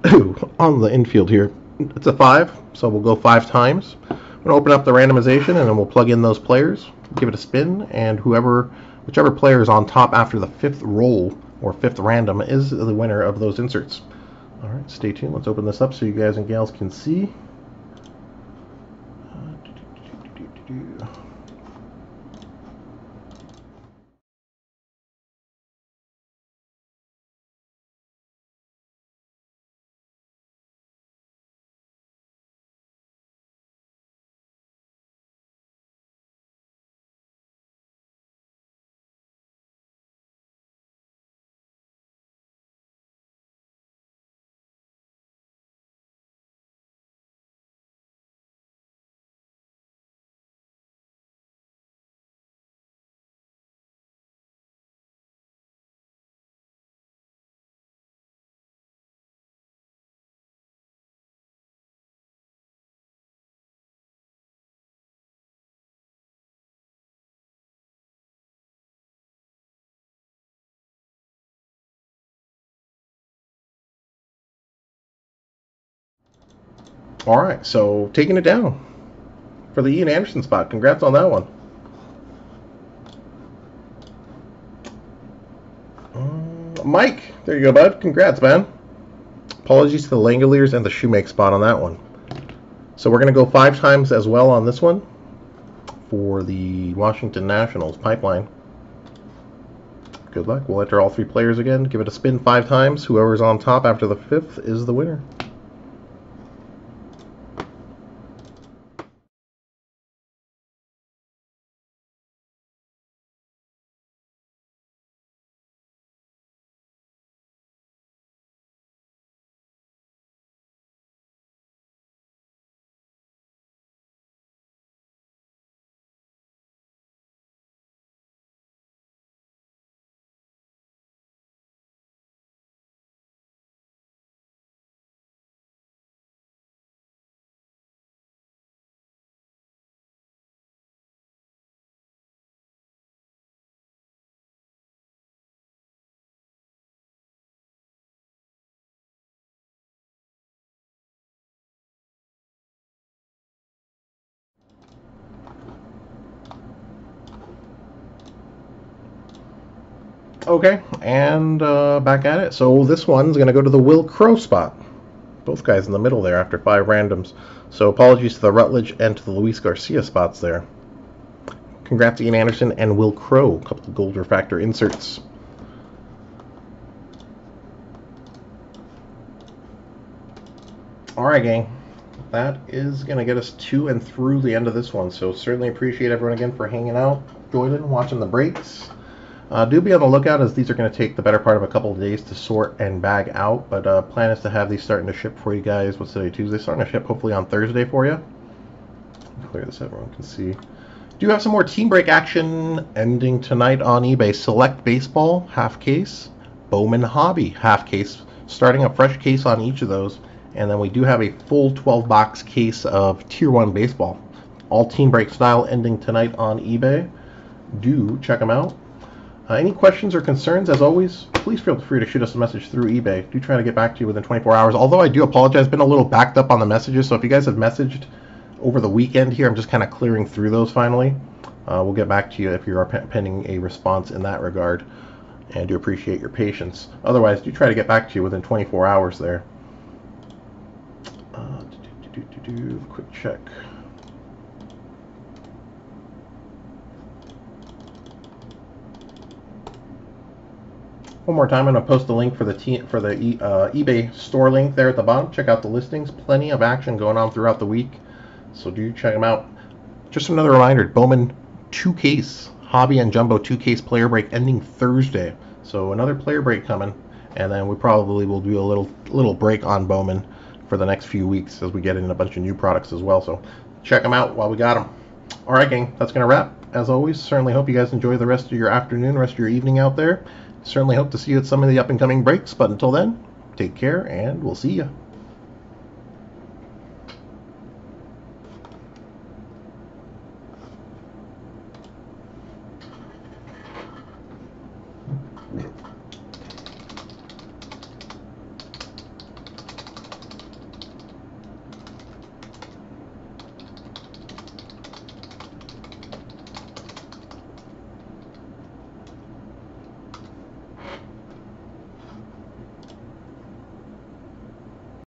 on the infield here. It's a five, so we'll go five times. I'm going to open up the randomization and then we'll plug in those players, give it a spin, and whoever, whichever player is on top after the fifth roll or fifth random is the winner of those inserts. All right, stay tuned. Let's open this up so you guys and gals can see. All right, so taking it down for the Ian Anderson spot. Congrats on that one. Uh, Mike, there you go, bud. Congrats, man. Apologies to the Langeliers and the Shewmake spot on that one. So we're going to go five times as well on this one for the Washington Nationals pipeline. Good luck. We'll enter all three players again. Give it a spin five times. Whoever's on top after the fifth is the winner. Okay, and uh, back at it. So this one's going to go to the Wil Crowe spot. Both guys in the middle there after five randoms. So apologies to the Rutledge and to the Luis Garcia spots there. Congrats to Ian Anderson and Wil Crowe. A couple of gold refractor inserts. Alright, gang. That is going to get us to and through the end of this one. So certainly appreciate everyone again for hanging out, joining, watching the breaks. Uh, do be on the lookout as these are going to take the better part of a couple of days to sort and bag out. But uh, plan is to have these starting to ship for you guys. What's today? Tuesday. Starting to ship hopefully on Thursday for you. Clear this everyone can see. Do have some more team break action ending tonight on eBay. Select Baseball half case. Bowman Hobby half case starting a fresh case on each of those. And then we do have a full 12 box case of Tier 1 baseball. All team break style ending tonight on eBay. Do check them out. Uh, any questions or concerns, as always, please feel free to shoot us a message through eBay. Do try to get back to you within 24 hours. Although I do apologize, been a little backed up on the messages. So if you guys have messaged over the weekend here, I'm just kind of clearing through those finally. Uh, we'll get back to you if you are pending a response in that regard. And do appreciate your patience. Otherwise, do try to get back to you within 24 hours there. Uh, do, do, do, quick check. One more time, I'm going to post the link for the T, for the e, uh, eBay store link there at the bottom. Check out the listings. Plenty of action going on throughout the week, so do check them out. Just another reminder: Bowman two case hobby and jumbo two case player break ending Thursday. So another player break coming, and then we probably will do a little little break on Bowman for the next few weeks as we get in a bunch of new products as well. So check them out while we got them. All right, gang, that's gonna wrap. As always, certainly hope you guys enjoy the rest of your afternoon, rest of your evening out there. Certainly hope to see you at some of the up and coming breaks, but until then, take care and we'll see you.